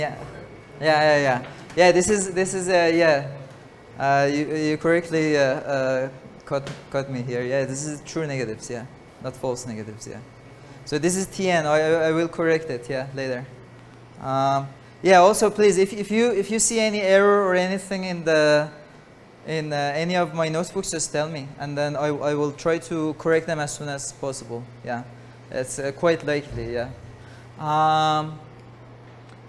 yeah. Yeah, yeah, yeah. Yeah, this is, this is, uh, yeah. Uh, you, you correctly uh, uh, caught, caught me here. Yeah, this is true negatives, yeah. Not false negatives, yeah. So this is Tn. I, I will correct it, yeah, later. Um, yeah, also please, if, if, you, if you see any error or anything in, the, in uh, any of my notebooks, just tell me. And then I, I will try to correct them as soon as possible, yeah. It's uh, quite likely, yeah. Um,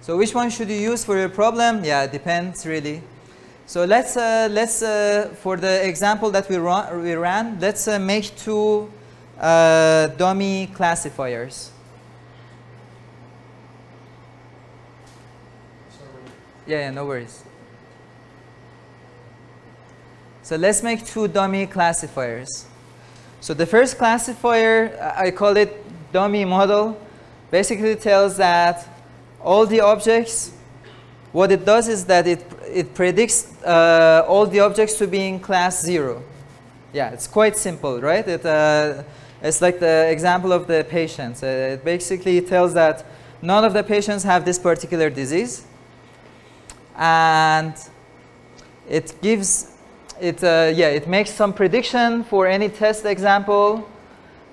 so which one should you use for your problem? Yeah, it depends really. So let's, uh, let's uh, for the example that we, run, we ran, let's uh, make two uh, dummy classifiers. Yeah, yeah, no worries. So let's make two dummy classifiers. So the first classifier, I call it dummy model, basically tells that all the objects, what it does is that it, it predicts uh, all the objects to be in class 0. Yeah, it's quite simple, right? It, uh, it's like the example of the patients. Uh, it basically tells that none of the patients have this particular disease. And it gives, it, uh, yeah, it makes some prediction for any test example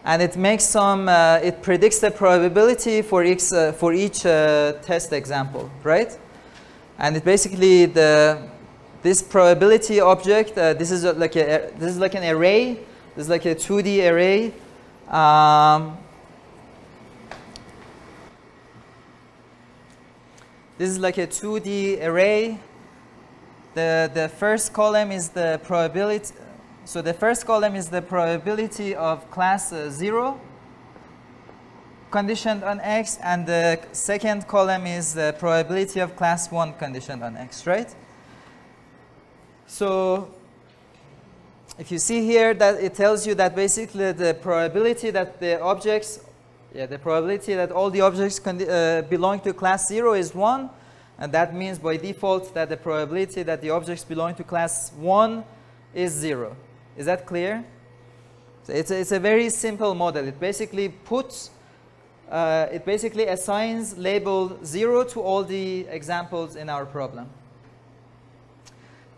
and it makes some, uh, it predicts the probability for each, uh, for each uh, test example, right? And it basically, the, this probability object, uh, this is like a, this is like an array, this is like a 2D array. Um, this is like a 2D array. The, the first column is the probability, so the first column is the probability of class uh, 0 conditioned on x, and the second column is the probability of class 1 conditioned on x, right? So if you see here that it tells you that basically the probability that the objects, yeah, the probability that all the objects uh, belong to class 0 is 1, and that means by default that the probability that the objects belong to class 1 is 0. Is that clear? So it's a, it's a very simple model. It basically puts, uh, it basically assigns label 0 to all the examples in our problem.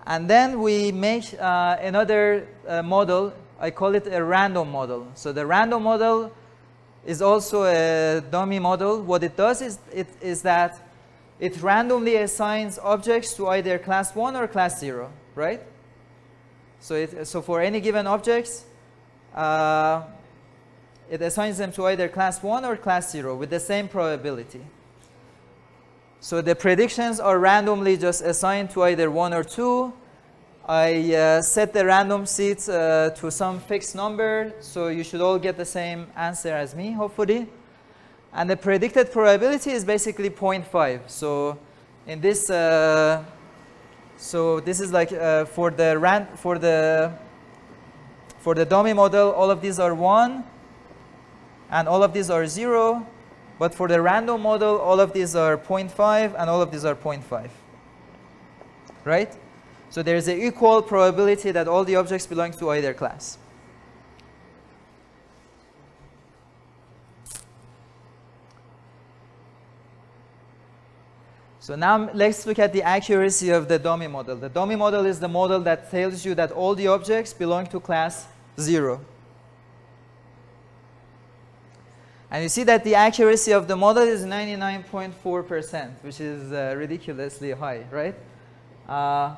And then we make uh, another uh, model. I call it a random model. So the random model is also a dummy model. What it does is, it, is that it randomly assigns objects to either class 1 or class 0, right? So, it, so for any given objects, uh, it assigns them to either class 1 or class 0 with the same probability. So the predictions are randomly just assigned to either 1 or 2. I uh, set the random seeds uh, to some fixed number, so you should all get the same answer as me, hopefully. And the predicted probability is basically 0.5. So in this uh, so this is like uh, for the ran for the for the dummy model, all of these are 1 and all of these are 0. But for the random model, all of these are 0.5 and all of these are 0.5. Right? So there is an equal probability that all the objects belong to either class. So now let's look at the accuracy of the dummy model. The dummy model is the model that tells you that all the objects belong to class 0. And you see that the accuracy of the model is 99.4%, which is uh, ridiculously high, right? Uh,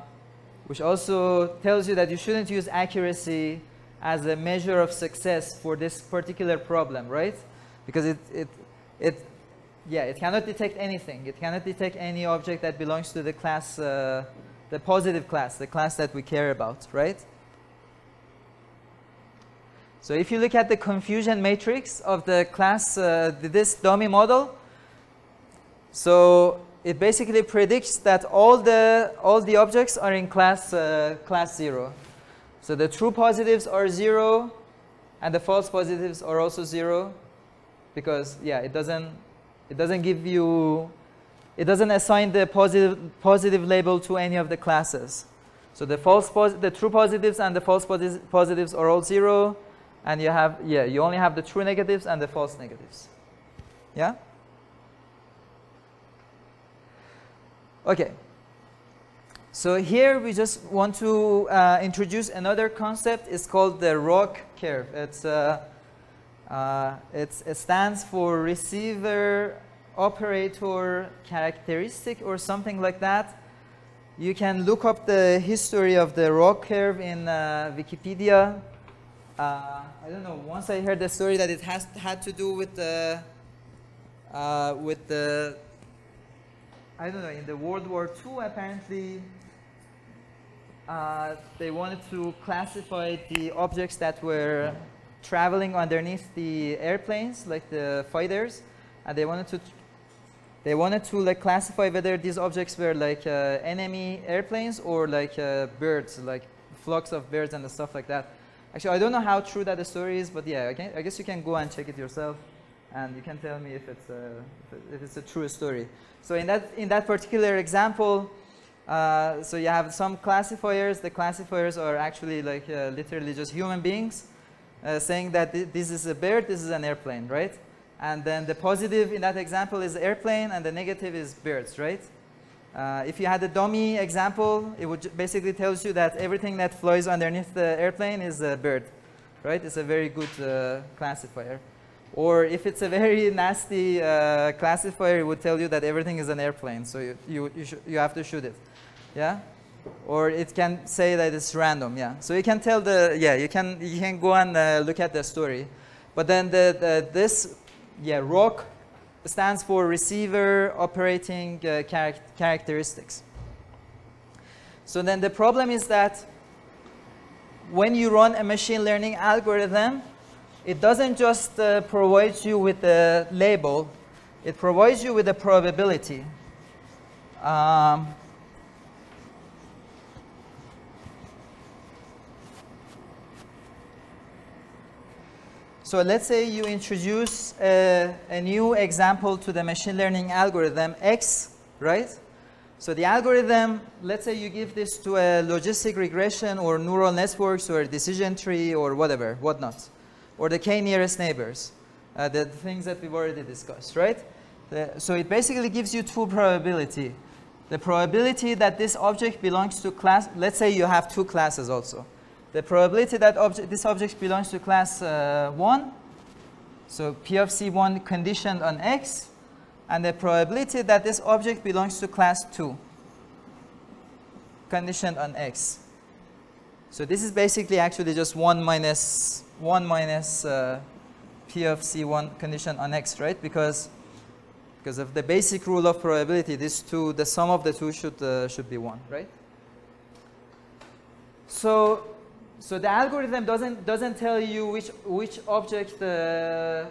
which also tells you that you shouldn't use accuracy as a measure of success for this particular problem, right? Because it, it, it yeah, it cannot detect anything. It cannot detect any object that belongs to the class, uh, the positive class, the class that we care about, right? So if you look at the confusion matrix of the class, uh, this dummy model, so it basically predicts that all the, all the objects are in class, uh, class 0. So the true positives are 0, and the false positives are also 0, because, yeah, it doesn't it doesn't give you, it doesn't assign the positive, positive label to any of the classes. So the false, the true positives and the false positives are all zero, and you have, yeah, you only have the true negatives and the false negatives. Yeah? Okay. So here we just want to uh, introduce another concept. It's called the ROC curve. It's, uh, uh, it stands for receiver operator characteristic or something like that. You can look up the history of the ROC curve in uh, Wikipedia. Uh, I don't know. Once I heard the story that it has had to do with the uh, with the I don't know in the World War II apparently uh, they wanted to classify the objects that were traveling underneath the airplanes like the fighters and they wanted to they wanted to like classify whether these objects were like uh, enemy airplanes or like uh, birds, like flocks of birds and stuff like that. Actually, I don't know how true that the story is, but yeah, I, I guess you can go and check it yourself, and you can tell me if it's a, if it's a true story. So in that in that particular example, uh, so you have some classifiers. The classifiers are actually like uh, literally just human beings uh, saying that th this is a bird, this is an airplane, right? And then the positive in that example is airplane and the negative is birds, right? Uh, if you had a dummy example, it would basically tells you that everything that flies underneath the airplane is a bird, right? It's a very good uh, classifier. Or if it's a very nasty uh, classifier, it would tell you that everything is an airplane, so you, you, you, you have to shoot it, yeah? Or it can say that it's random, yeah. So you can tell the, yeah, you can, you can go and uh, look at the story. But then the, the, this yeah, ROC stands for receiver operating uh, char characteristics. So then the problem is that when you run a machine learning algorithm, it doesn't just uh, provide you with a label, it provides you with a probability. Um, So let's say you introduce a, a, new example to the machine learning algorithm X, right? So the algorithm, let's say you give this to a logistic regression or neural networks or decision tree or whatever, whatnot, or the k nearest neighbors, uh, the things that we've already discussed, right? The, so it basically gives you two probability. The probability that this object belongs to class, let's say you have two classes also the probability that object, this object belongs to class uh, 1, so P of C1 conditioned on X, and the probability that this object belongs to class 2, conditioned on X. So this is basically actually just 1 minus 1 minus uh, P of C1 conditioned on X, right? Because because of the basic rule of probability, these two, the sum of the two should, uh, should be 1, right? So so the algorithm doesn't, doesn't tell you which, which object, uh,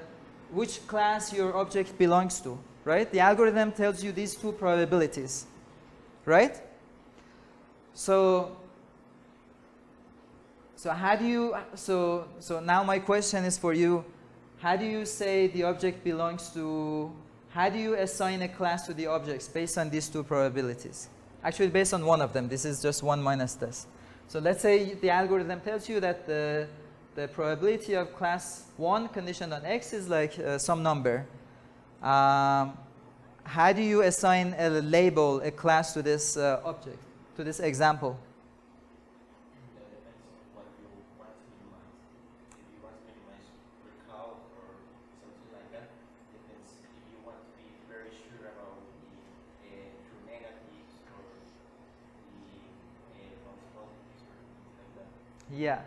which class your object belongs to, right? The algorithm tells you these two probabilities, right? So, so how do you, so, so now my question is for you, how do you say the object belongs to, how do you assign a class to the objects based on these two probabilities? Actually, based on one of them. This is just one minus this. So let's say the algorithm tells you that the, the probability of class 1 conditioned on x is like uh, some number. Um, how do you assign a label, a class to this uh, object, to this example? Yeah.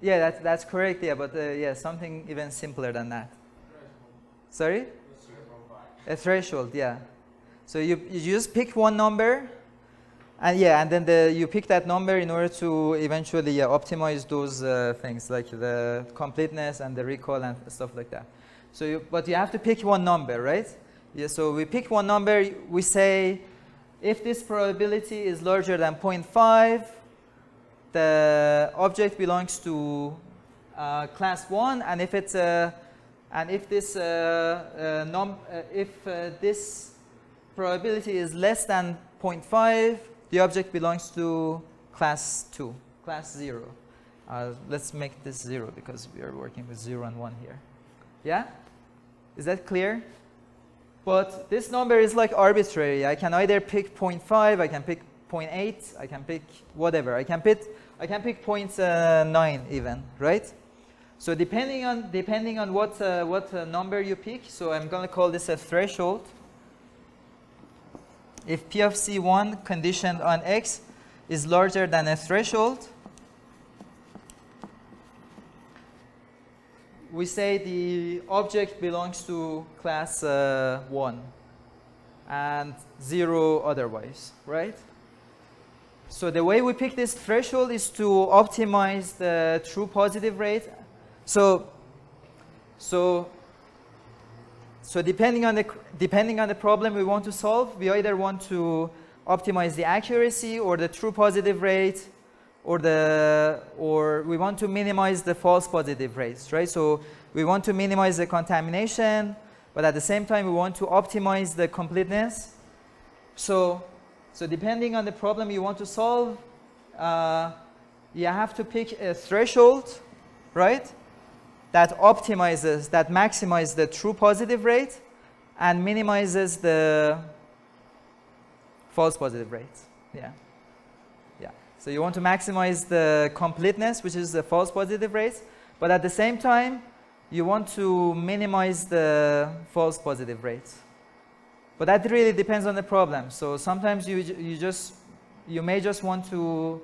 Yeah, that's, that's correct, yeah, but uh, yeah, something even simpler than that. Sorry? A threshold, yeah. So you, you just pick one number, and yeah, and then the, you pick that number in order to eventually optimize those uh, things, like the completeness and the recall and stuff like that. So, you, but you have to pick one number, right? Yeah, so we pick one number, we say, if this probability is larger than 0.5, the object belongs to uh, class 1 and if it's a and if this uh, uh, num uh, if uh, this probability is less than 0.5 the object belongs to class 2 class 0 uh, let's make this 0 because we are working with 0 and 1 here. Yeah? Is that clear But this number is like arbitrary. I can either pick 0.5, I can pick 0.8, I can pick whatever. I can pick, I can pick 0.9 even, right? So depending on, depending on what, uh, what uh, number you pick, so I'm going to call this a threshold. If P of C1 conditioned on X is larger than a threshold, we say the object belongs to class uh, 1 and 0 otherwise, right? So the way we pick this threshold is to optimize the true positive rate. So, so, so depending on the depending on the problem we want to solve, we either want to optimize the accuracy or the true positive rate or the or we want to minimize the false positive rates, right? So we want to minimize the contamination, but at the same time we want to optimize the completeness. So so depending on the problem you want to solve, uh, you have to pick a threshold, right? That optimizes, that maximizes the true positive rate and minimizes the false positive rate. Yeah. So you want to maximize the completeness, which is the false positive rates, but at the same time, you want to minimize the false positive rates. But that really depends on the problem. So sometimes you, you just, you may just want to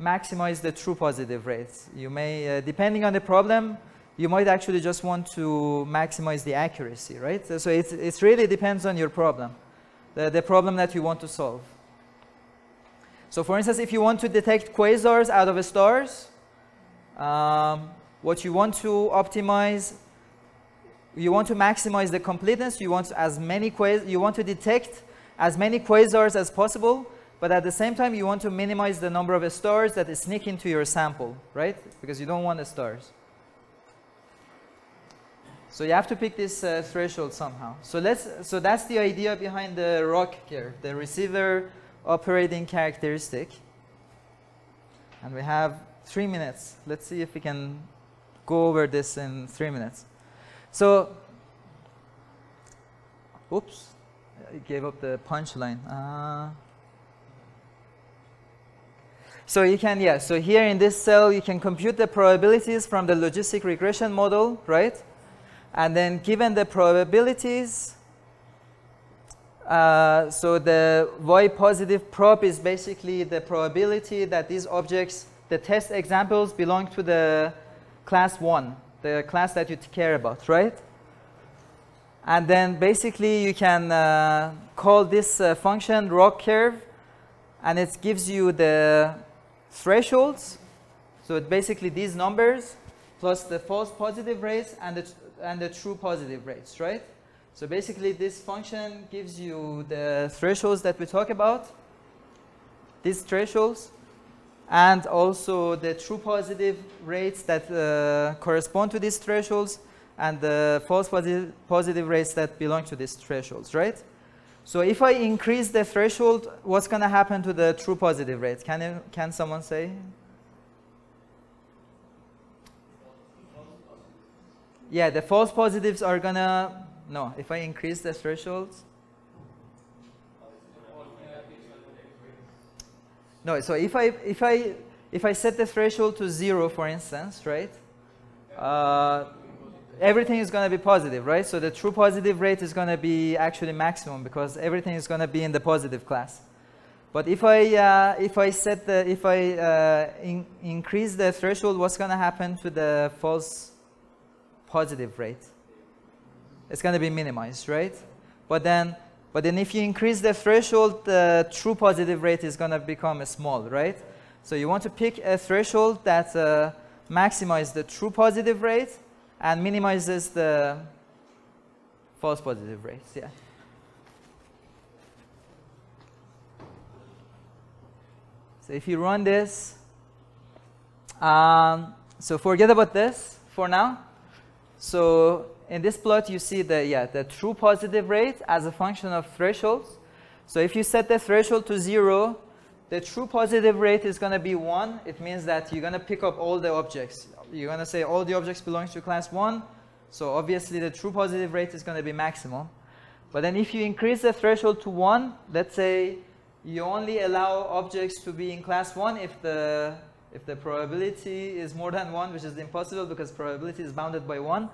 maximize the true positive rates. You may, uh, depending on the problem, you might actually just want to maximize the accuracy, right? So it it really depends on your problem, the, the problem that you want to solve. So for instance, if you want to detect quasars out of stars, um, what you want to optimize, you want to maximize the completeness, you want as many quas you want to detect as many quasars as possible, but at the same time you want to minimize the number of stars that sneak into your sample, right? Because you don't want the stars. So you have to pick this uh, threshold somehow. So let's so that's the idea behind the ROC here, the receiver operating characteristic. And we have three minutes. Let's see if we can go over this in three minutes. So, oops, I gave up the punchline. Uh, so you can, yeah, so here in this cell, you can compute the probabilities from the logistic regression model, right? And then given the probabilities, uh, so the y positive prop is basically the probability that these objects, the test examples belong to the class 1, the class that you care about, right? And then basically you can uh, call this uh, function ROC curve and it gives you the thresholds. So it basically these numbers plus the false positive rates and the, and the true positive rates, right? So basically this function gives you the thresholds that we talk about, these thresholds, and also the true positive rates that uh, correspond to these thresholds and the false positive, positive rates that belong to these thresholds, right? So if I increase the threshold, what's going to happen to the true positive rates? Can, can someone say? Yeah, the false positives are going to no, if I increase the thresholds. No, so if I if I if I set the threshold to zero, for instance, right? Uh, everything is going to be positive, right? So the true positive rate is going to be actually maximum because everything is going to be in the positive class. But if I uh, if I set the if I uh, in, increase the threshold, what's going to happen to the false positive rate? It's going to be minimized, right? But then, but then if you increase the threshold, the true positive rate is going to become small, right? So you want to pick a threshold that uh, maximizes the true positive rate and minimizes the false positive rates, yeah. So if you run this, um, so forget about this for now. So in this plot, you see the, yeah, the true positive rate as a function of thresholds. So if you set the threshold to 0, the true positive rate is going to be 1. It means that you're going to pick up all the objects. You're going to say all the objects belong to class 1. So obviously, the true positive rate is going to be maximum. But then if you increase the threshold to 1, let's say you only allow objects to be in class 1 if the, if the probability is more than 1, which is impossible because probability is bounded by 1.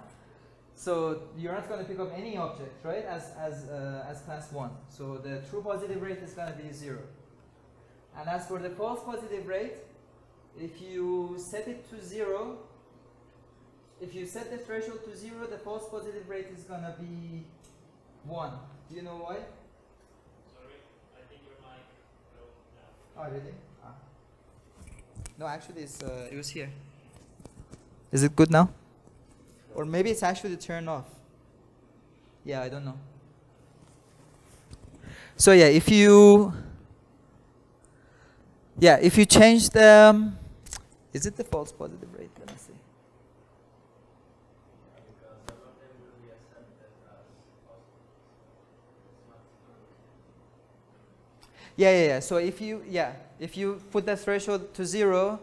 So you're not going to pick up any object, right, as, as, uh, as class 1. So the true positive rate is going to be 0. And as for the false positive rate, if you set it to 0, if you set the threshold to 0, the false positive rate is going to be 1. Do you know why? Sorry, I think your mic broke Oh, really? Ah. No, actually, it's, uh, it was here. Is it good now? Or maybe it's actually turned off. Yeah, I don't know. So yeah, if you yeah, if you change the um, is it the false positive rate? Let me see. Yeah, yeah, yeah. So if you, yeah, if you put the threshold to zero,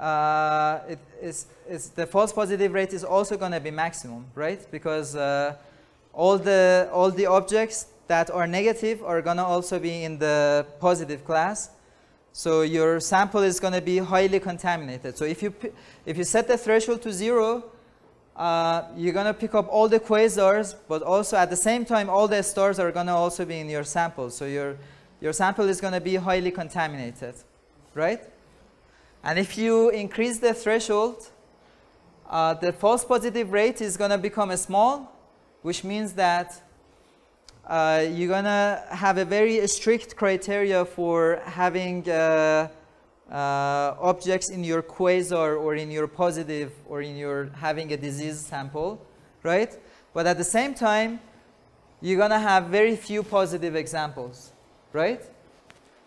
uh, it is, the false positive rate is also going to be maximum, right? Because uh, all the all the objects that are negative are going to also be in the positive class. So your sample is going to be highly contaminated. So if you if you set the threshold to zero, uh, you're going to pick up all the quasars, but also at the same time, all the stars are going to also be in your sample. So your, your sample is going to be highly contaminated, right? And if you increase the threshold, uh, the false positive rate is going to become small, which means that uh, you're going to have a very strict criteria for having uh, uh, objects in your quasar or in your positive or in your having a disease sample, right? But at the same time, you're going to have very few positive examples, right?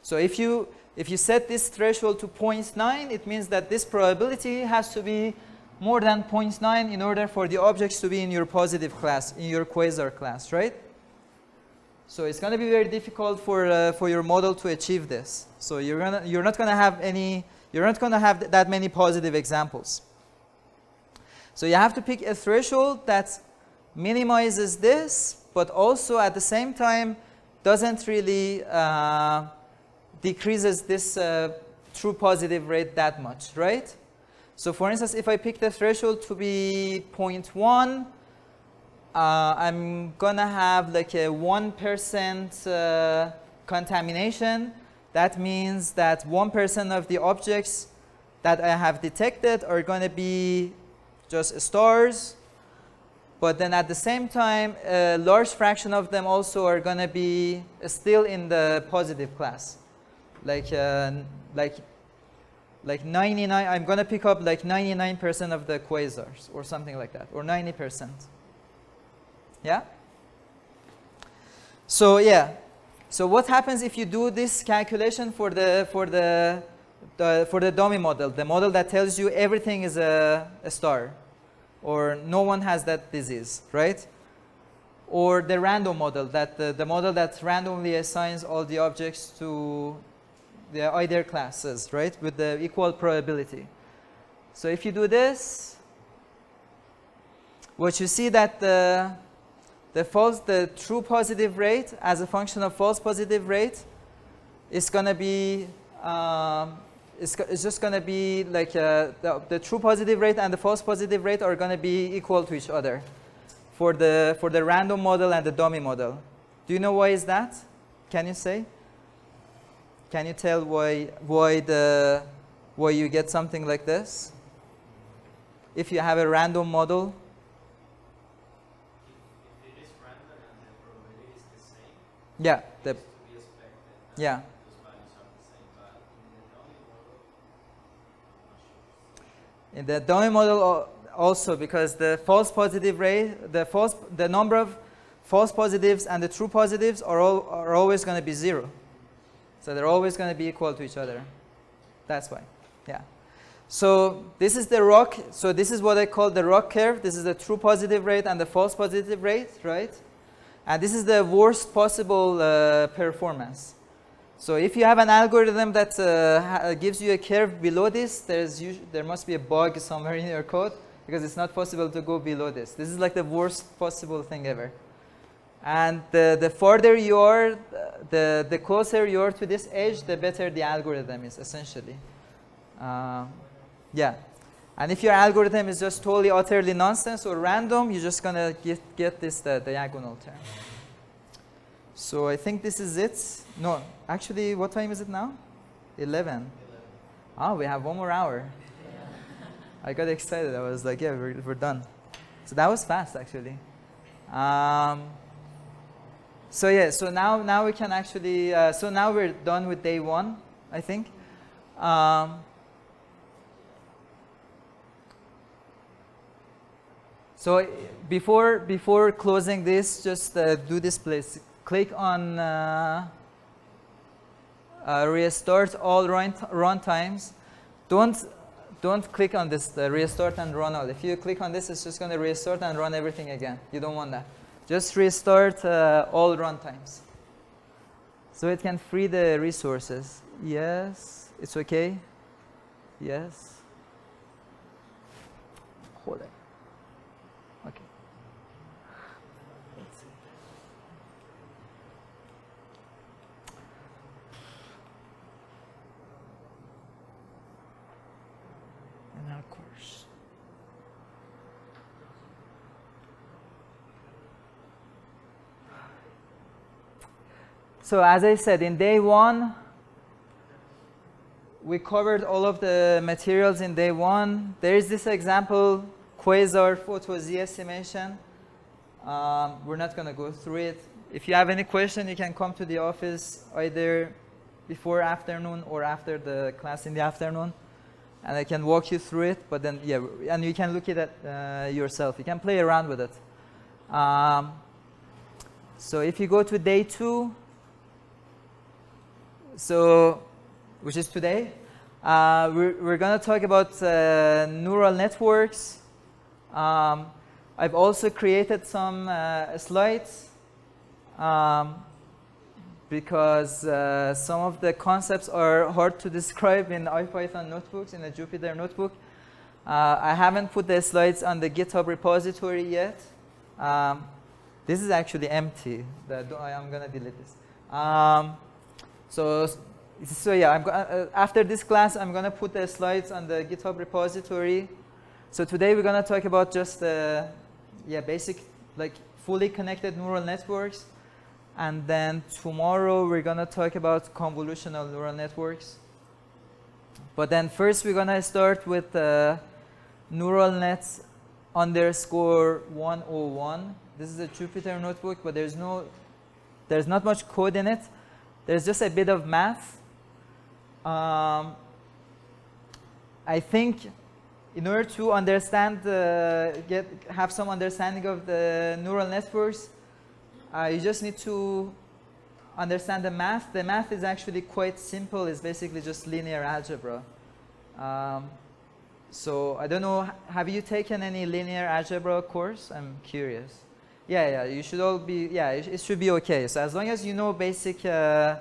So if you if you set this threshold to 0.9, it means that this probability has to be more than 0.9 in order for the objects to be in your positive class, in your quasar class, right? So it's going to be very difficult for, uh, for your model to achieve this. So you're, gonna, you're not going to have any, you're not going to have th- that many positive examples. So you have to pick a threshold that minimizes this, but also at the same time doesn't really uh, decreases this uh, true positive rate that much, right? So for instance, if I pick the threshold to be 0.1, uh, I'm gonna have like a 1% uh, contamination. That means that 1% of the objects that I have detected are gonna be just stars. But then at the same time, a large fraction of them also are gonna be still in the positive class. Like, uh, like, like 99, I'm gonna pick up like 99% of the quasars or something like that, or 90%. Yeah? So yeah. So what happens if you do this calculation for the for the, the for the dummy model, the model that tells you everything is a, a star, or no one has that disease, right? Or the random model, that the, the model that randomly assigns all the objects to the either classes, right, with the equal probability. So if you do this, what you see that the the false, the true positive rate as a function of false positive rate is going to be, um, it's, it's just going to be like uh, the, the true positive rate and the false positive rate are going to be equal to each other for the, for the random model and the dummy model. Do you know why is that? Can you say? Can you tell why, why, the, why you get something like this? If you have a random model, If it is random and the probability is the same, yeah, the, it's to be expected that yeah. those values are the same. But in the dummy model, I'm not sure. In the dummy model al- also because the false positive rate, the false, the number of false positives and the true positives are, all, are always going to be zero. So they're always going to be equal to each other. That's why, yeah. So this is the ROC. So this is what I call the ROC curve. This is the true positive rate and the false positive rate, right? And this is the worst possible uh, performance. So if you have an algorithm that uh, gives you a curve below this, there's there must be a bug somewhere in your code because it's not possible to go below this. This is like the worst possible thing ever. And the, the farther you are, the, the closer you are to this edge, the better the algorithm is, essentially. Um, yeah. And if your algorithm is just totally, utterly nonsense or random, you're just going to get, get this the diagonal term. So I think this is it. No, actually, what time is it now? 11. Oh, we have one more hour. I got excited. I was like, yeah, we're, we're done. So that was fast, actually. Um, so yeah, so now, now we can actually, uh, so now we're done with day one, I think. Um, so before, before closing this, just uh, do this please. Click on uh, uh restart all run, run times. Don't, don't click on this, restart and run all. If you click on this, it's just going to restart and run everything again. You don't want that. Just restart uh, all runtimes. So it can free the resources. Yes, it's okay. Yes. Hold it. Okay. Let's see. And of course. So as I said, in day one, we covered all of the materials in day one. There is this example, quasar photo Z estimation. Um, we're not going to go through it. If you have any question, you can come to the office either before afternoon or after the class in the afternoon. And I can walk you through it, but then, yeah, and you can look at it uh, yourself. You can play around with it. Um, so if you go to day two, so, which is today. Uh, we're we're going to talk about uh, neural networks. Um, I've also created some uh, slides um, because uh, some of the concepts are hard to describe in IPython notebooks, in a Jupyter notebook. Uh, I haven't put the slides on the GitHub repository yet. Um, this is actually empty. I'm going to delete this. So, so yeah, uh, uh, after this class, I'm going to put the slides on the GitHub repository. So today we're going to talk about just uh, yeah, basic, like fully connected neural networks. And then tomorrow we're going to talk about convolutional neural networks. But then first we're going to start with uh, neural nets underscore 101. This is a Jupyter notebook, but there's no, there's not much code in it. There's just a bit of math. Um, I think in order to understand, uh, get, have some understanding of the neural networks, uh, you just need to understand the math. The math is actually quite simple. It's basically just linear algebra. Um, so I don't know, have you taken any linear algebra course? I'm curious. Yeah, yeah, you should all be, yeah, it, should be okay. So as long as you know basic uh,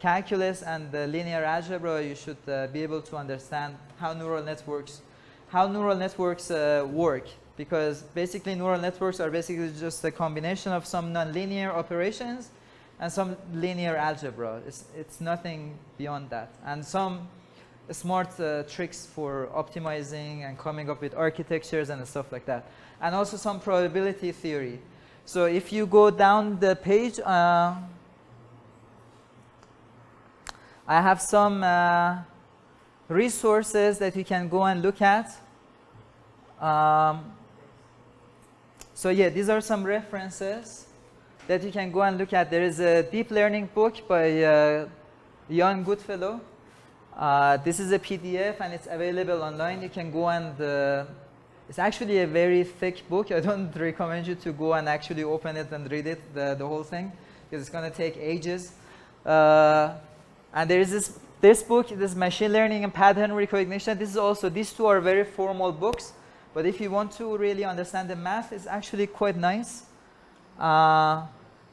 calculus and the linear algebra, you should uh, be able to understand how neural networks, how neural networks uh, work. Because basically neural networks are basically just a combination of some nonlinear operations and some linear algebra. It's, it's nothing beyond that. And some smart uh, tricks for optimizing and coming up with architectures and stuff like that. And also some probability theory. So if you go down the page, uh, I have some uh, resources that you can go and look at. Um, so yeah, these are some references that you can go and look at. There is a deep learning book by uh, Ian Goodfellow. Uh, this is a PDF and it's available online. You can go and uh, it's actually a very thick book. I don't recommend you to go and actually open it and read it, the, the whole thing, because it's going to take ages. Uh, and there is this, this book, this machine learning and pattern recognition. This is also, these two are very formal books. But if you want to really understand the math, it's actually quite nice. Uh,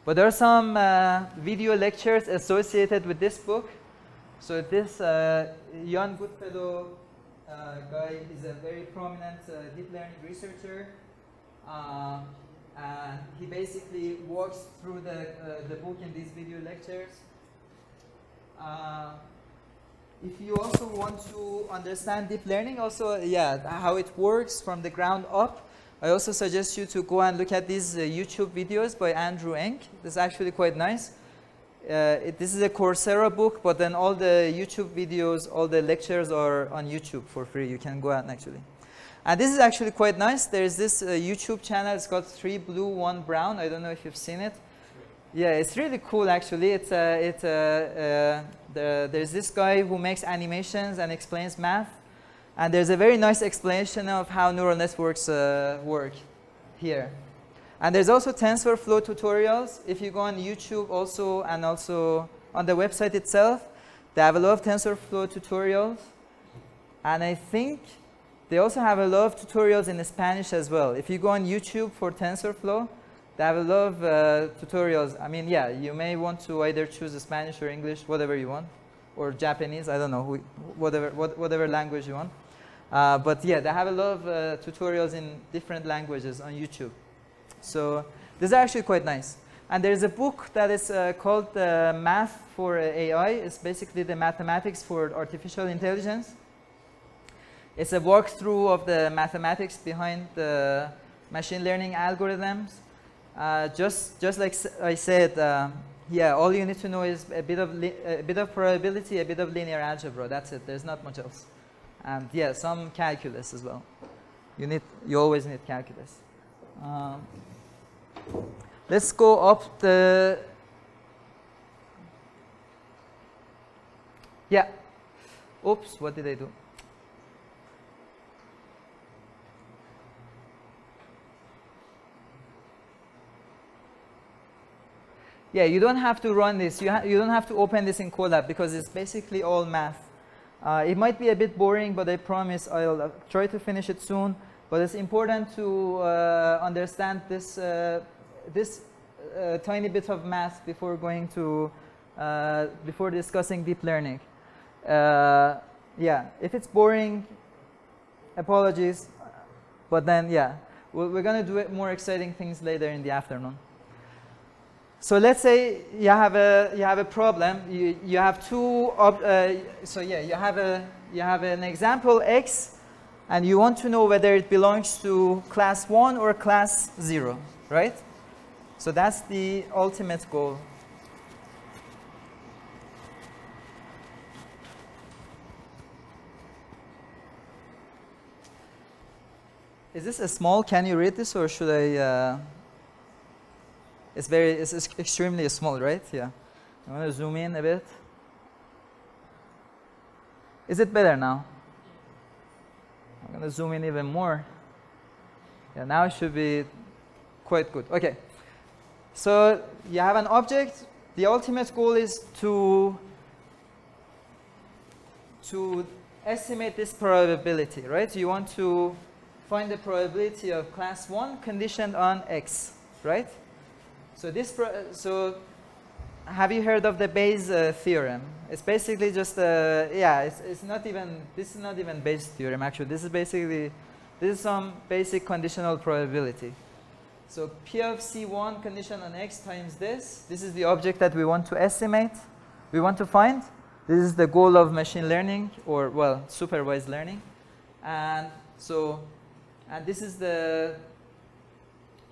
but there are some uh, video lectures associated with this book. So this uh, Ian Goodfellow guy is a very prominent uh, deep learning researcher. Um, And he basically walks through the, uh, the book in these video lectures. Uh, if you also want to understand deep learning, also, yeah, how it works from the ground up, I also suggest you to go and look at these uh, YouTube videos by Andrew Ng. This is actually quite nice. Uh, it, this is a Coursera book, but then all the YouTube videos, all the lectures are on YouTube for free. You can go out actually. And this is actually quite nice. There's this uh, YouTube channel. It's got 3Blue1Brown. I don't know if you've seen it. Yeah, it's really cool actually. It's, uh, it, uh, uh, the, there's this guy who makes animations and explains math. And there's a very nice explanation of how neural networks uh, work here. And there's also TensorFlow tutorials. If you go on YouTube also and also on the website itself, they have a lot of TensorFlow tutorials. And I think they also have a lot of tutorials in Spanish as well. If you go on YouTube for TensorFlow, they have a lot of uh, tutorials. I mean, yeah, you may want to either choose Spanish or English, whatever you want, or Japanese, I don't know, whatever, whatever language you want. Uh, but yeah, they have a lot of uh, tutorials in different languages on YouTube. So this is actually quite nice. And there's a book that is uh, called uh, Math for AI. It's basically the mathematics for artificial intelligence. It's a walkthrough of the mathematics behind the machine learning algorithms. Uh, just, just like I said, uh, yeah, all you need to know is a bit of a bit of probability, a bit of linear algebra. That's it. There's not much else. And yeah, some calculus as well. You need, you always need calculus. Um, let's go up the. Yeah. Oops, what did I do? Yeah, you don't have to run this. You, you don't have to open this in Colab because it's basically all math. Uh, it might be a bit boring, but I promise I'll uh, try to finish it soon. But it's important to uh, understand this, uh, this uh, tiny bit of math before going to, uh, before discussing deep learning. yeah, if it's boring, apologies. But then, yeah, we're going to do more exciting things later in the afternoon. So let's say you have a you have a problem. You you have two. Uh, so yeah, you have a you have an example x, and you want to know whether it belongs to class one or class zero, right? So that's the ultimate goal. Is this a small? Can you read this, or should I? Uh it's very, it's extremely small, right? Yeah. I'm going to zoom in a bit. Is it better now? I'm going to zoom in even more. Yeah, now it should be quite good. Okay. So you have an object. The ultimate goal is to to estimate this probability, right? You want to find the probability of class 1 conditioned on x, right? So this, so have you heard of the Bayes uh, theorem? It's basically just, uh, yeah, it's, it's not even, this is not even Bayes theorem actually. This is basically, this is some basic conditional probability. So P of C1 condition on X times this, this is the object that we want to estimate, we want to find. This is the goal of machine learning or, well, supervised learning. And so, and this is the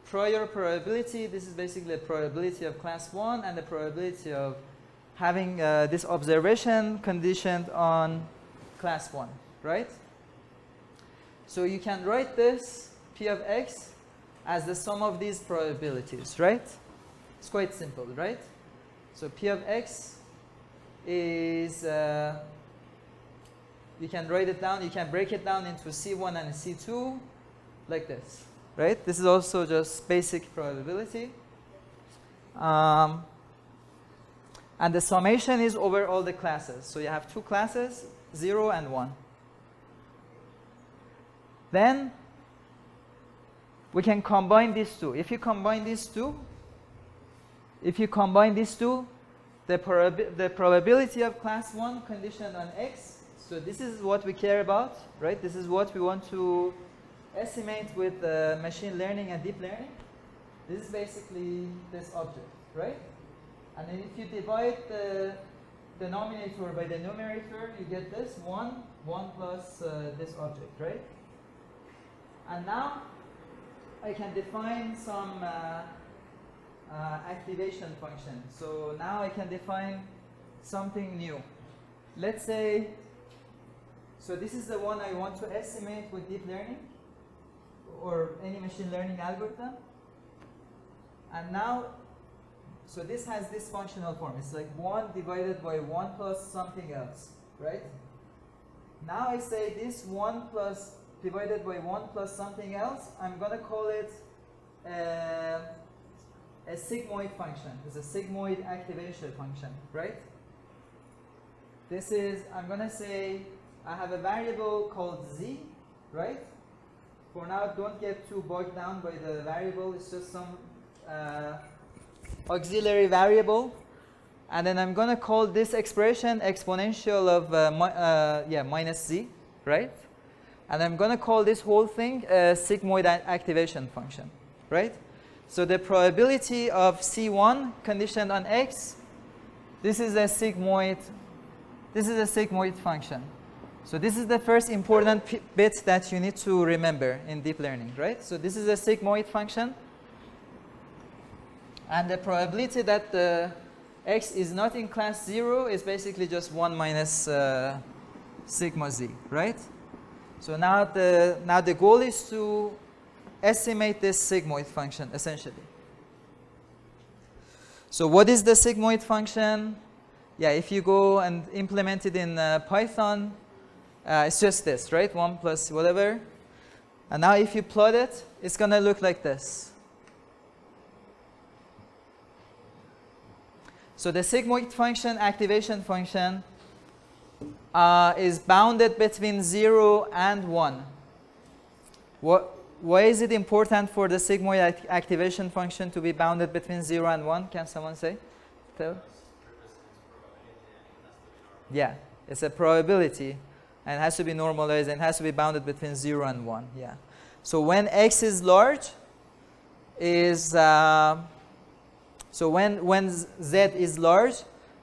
prior probability, this is basically the probability of class 1 and the probability of having uh, this observation conditioned on class 1, right? So you can write this p of x as the sum of these probabilities, right? It's quite simple, right? So p of x is, uh, you can write it down, you can break it down into C1 and C2 like this right? This is also just basic probability. Um, and the summation is over all the classes. So you have two classes, 0 and 1. Then we can combine these two. If you combine these two, if you combine these two, the, prob the probability of class 1 conditioned on x, so this is what we care about, right? This is what we want to estimate with uh, machine learning and deep learning. This is basically this object, right? And then if you divide the denominator by the numerator, you get this 1, 1 plus uh, this object, right? And now I can define some uh, uh, activation function. So now I can define something new. Let's say, so this is the one I want to estimate with deep learning or any machine learning algorithm. And now, so this has this functional form. It's like 1 divided by 1 plus something else, right? Now I say this 1 plus divided by 1 plus something else, I'm going to call it uh, a sigmoid function. It's a sigmoid activation function, right? This is, I'm going to say, I have a variable called z, right? For now, don't get too bogged down by the variable. It's just some uh, auxiliary variable. And then I'm going to call this expression exponential of uh, mi uh, yeah, minus z, right? And I'm going to call this whole thing a sigmoid activation function, right? So the probability of C1 conditioned on X, this is a sigmoid, this is a sigmoid function. So this is the first important bit that you need to remember in deep learning, right? So this is a sigmoid function. And the probability that the x is not in class 0 is basically just 1 minus uh, sigma z, right? So now the, now the goal is to estimate this sigmoid function, essentially. So what is the sigmoid function? Yeah, if you go and implement it in uh, Python, uh, it's just this, right? 1 plus whatever. And now if you plot it, it's going to look like this. So the sigmoid function, activation function, uh, is bounded between 0 and 1. What, why is it important for the sigmoid act activation function to be bounded between 0 and 1? Can someone say? Tell? Yeah, it's a probability and has to be normalized and has to be bounded between 0 and 1. Yeah. So when x is large, is uh, so when when z is large,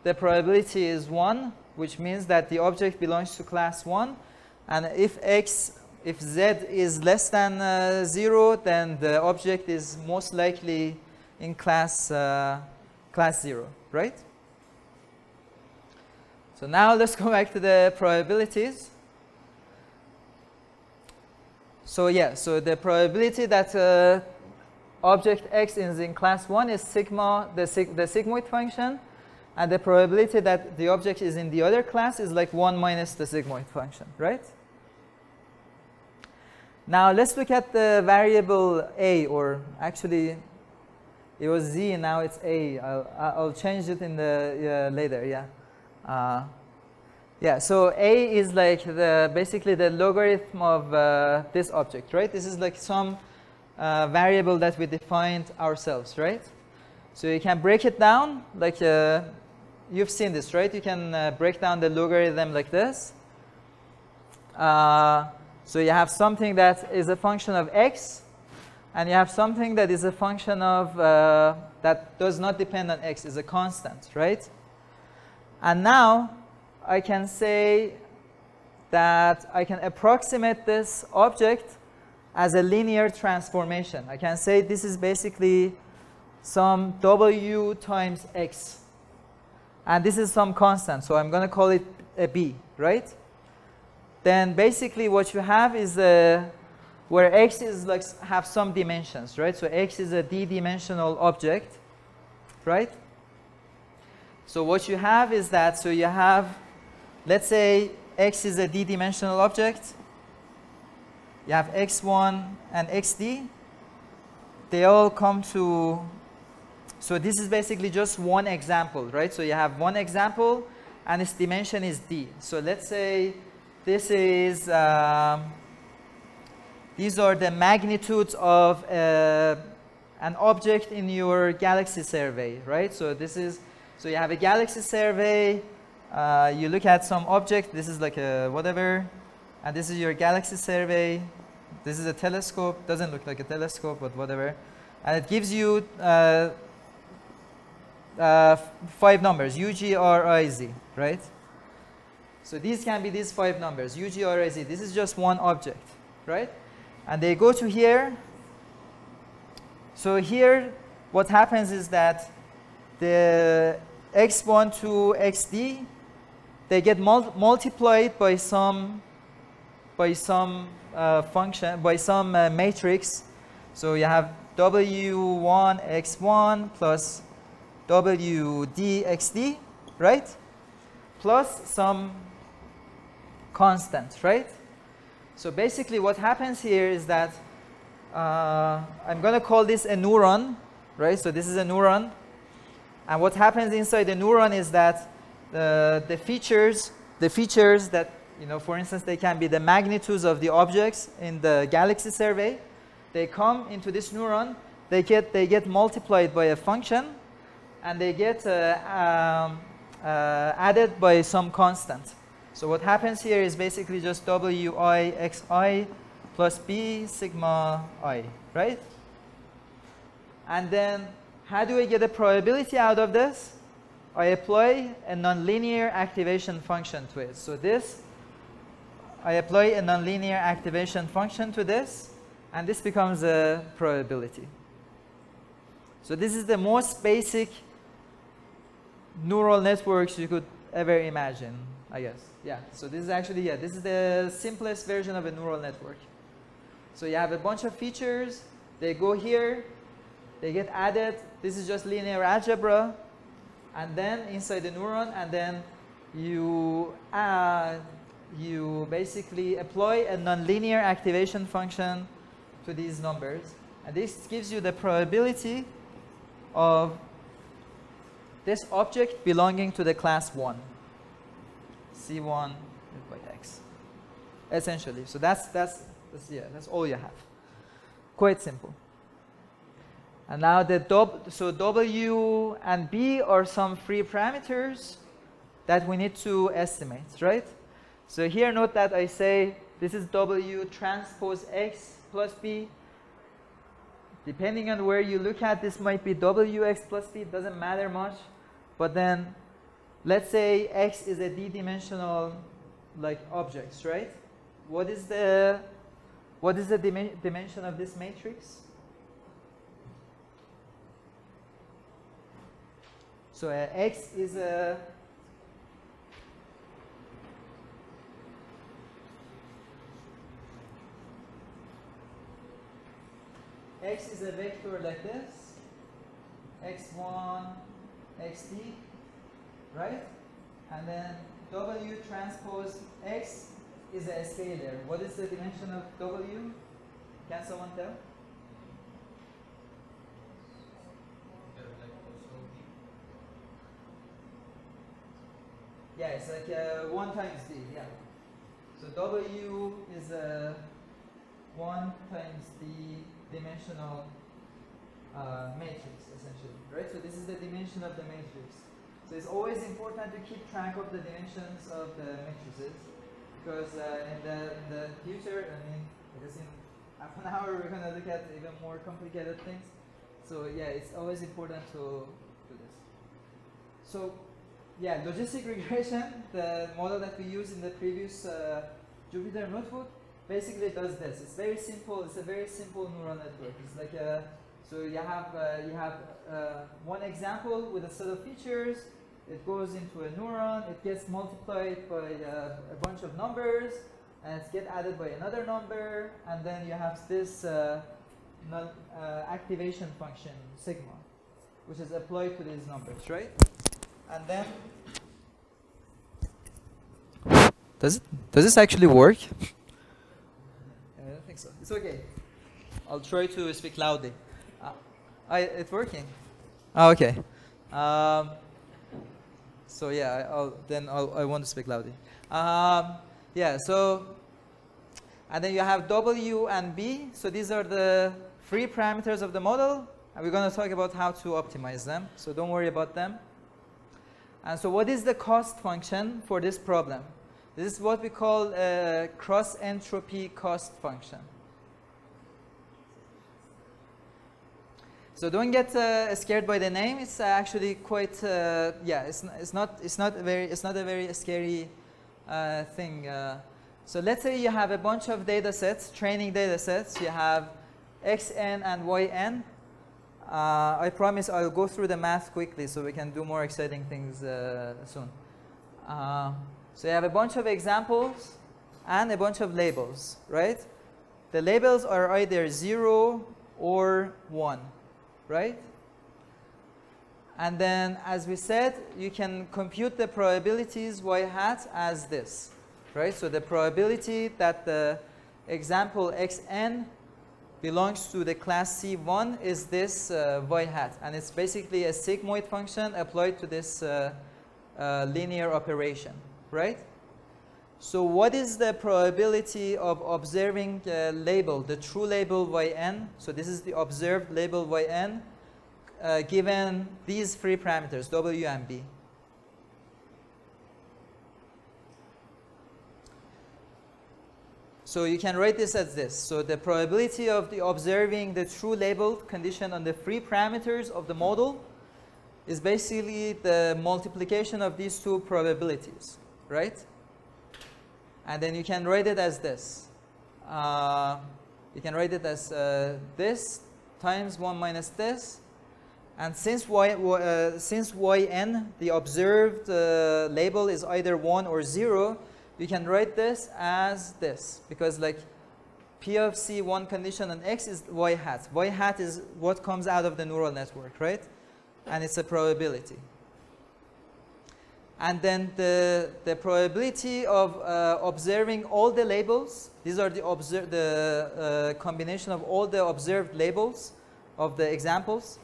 the probability is 1 which means that the object belongs to class 1. And if x, if z is less than uh, 0, then the object is most likely in class, uh, class 0, right? So now let's go back to the probabilities. So yeah, so the probability that uh, object x is in class 1 is sigma, the, sig the sigmoid function. And the probability that the object is in the other class is like 1 minus the sigmoid function, right? Now let's look at the variable a, or actually it was z and now it's a. I'll, I'll change it in the uh, later, yeah. Uh, yeah, so a is like the basically the logarithm of uh, this object, right? This is like some uh, variable that we defined ourselves, right? So you can break it down like uh, you've seen this, right? You can uh, break down the logarithm like this. Uh, so you have something that is a function of x, and you have something that is a function of, uh, that does not depend on x, is a constant, right? And now I can say that I can approximate this object as a linear transformation. I can say this is basically some w times x and this is some constant, so I'm going to call it a b, right? Then basically what you have is a, where x is like have some dimensions, right? So x is a d-dimensional object, right? So what you have is that, so you have, let's say x is a d-dimensional object. You have x1 and xd. They all come to so this is basically just one example, right? So you have one example and its dimension is d. So let's say this is, um, these are the magnitudes of uh, an object in your galaxy survey, right? So this is, so you have a galaxy survey, uh, you look at some object, this is like a whatever, and this is your galaxy survey. This is a telescope, doesn't look like a telescope, but whatever and it gives you uh, uh, five numbers, U, G, R, I, Z, right? So these can be these five numbers, U, G, R, I, Z. This is just one object, right? And they go to here. So here, what happens is that the x1 to xd, they get mul multiplied by some by some uh, function, by some uh, matrix. So you have w1 x1 plus wd xd, right? Plus some constant, right? So basically what happens here is that uh, I'm going to call this a neuron, right? So this is a neuron. And what happens inside the neuron is that the, the features, the features that, you know, for instance, they can be the magnitudes of the objects in the galaxy survey. They come into this neuron, they get, they get multiplied by a function, and they get uh, um, uh, added by some constant. So what happens here is basically just wi xi plus b sigma i, right? And then how do I get a probability out of this? I apply a nonlinear activation function to it. So this, I apply a nonlinear activation function to this, and this becomes a probability. So this is the most basic neural networks you could ever imagine, I guess. Yeah, so this is actually, yeah, this is the simplest version of a neural network. So you have a bunch of features, they go here, they get added, this is just linear algebra, and then inside the neuron, and then you, uh, you basically apply a nonlinear activation function to these numbers, and this gives you the probability of this object belonging to the class 1, C1 by X, essentially. So that's, that's, that's, yeah, that's all you have. Quite simple. And now the dub, so W and B are some free parameters that we need to estimate, right? So here note that I say this is W transpose X plus B. Depending on where you look at, this might be WX plus B, doesn't matter much. But then let's say X is a d-dimensional like objects, right? What is the what is the dim dimension of this matrix? So uh, X is a X is a vector like this, x1, xt, right? And then w transpose x is a scalar. What is the dimension of w? Can someone tell? Yeah, it's like uh, 1 times d, yeah. So w is a uh, 1 times d dimensional uh, matrix, essentially, right? So this is the dimension of the matrix. So it's always important to keep track of the dimensions of the matrices because uh, in, the, in the future, I mean, guess in half an hour we're to look at even more complicated things. So yeah, it's always important to do this. So yeah, logistic regression, the model that we used in the previous uh, Jupyter notebook, basically does this. It's very simple. It's a very simple neural network. It's like a so you have, uh, you have uh, one example with a set of features. It goes into a neuron. It gets multiplied by uh, a bunch of numbers. And it gets added by another number. And then you have this uh, uh, activation function, sigma, which is applied to these numbers, right? And then... Does, it, does this actually work? I don't think so. It's okay. I'll try to speak loudly. I, it's working. Oh, okay. Um, so yeah, I'll, then I'll, i want to speak loudly. Um, yeah, so, and then you have W and B. So these are the free parameters of the model. And we're going to talk about how to optimize them. So don't worry about them. And so what is the cost function for this problem? This is what we call a cross entropy cost function. So don't get uh, scared by the name. It's actually quite uh, yeah. It's, it's not it's not a very it's not a very scary uh, thing. Uh, so let's say you have a bunch of data sets, training data sets. You have xn and yn. Uh, I promise I'll go through the math quickly so we can do more exciting things uh, soon. Uh, so you have a bunch of examples and a bunch of labels, right? The labels are either 0 or 1, right? And then, as we said, you can compute the probabilities y hat as this, right? So the probability that the example xn belongs to the class C1 is this uh, y hat. And it's basically a sigmoid function applied to this uh, uh, linear operation, right? So what is the probability of observing the label, the true label yn? So this is the observed label yn uh, given these three parameters, w and b. So you can write this as this. So the probability of the observing the true label condition on the three parameters of the model is basically the multiplication of these two probabilities, right? And then you can write it as this. Uh, you can write it as uh, this times 1 minus this. And since, y, uh, since yn, the observed uh, label is either 1 or 0, you can write this as this. Because like P of C, one condition on x is y hat. y hat is what comes out of the neural network, right? And it's a probability. And then the, the probability of uh, observing all the labels, these are the, the uh, combination of all the observed labels of the examples,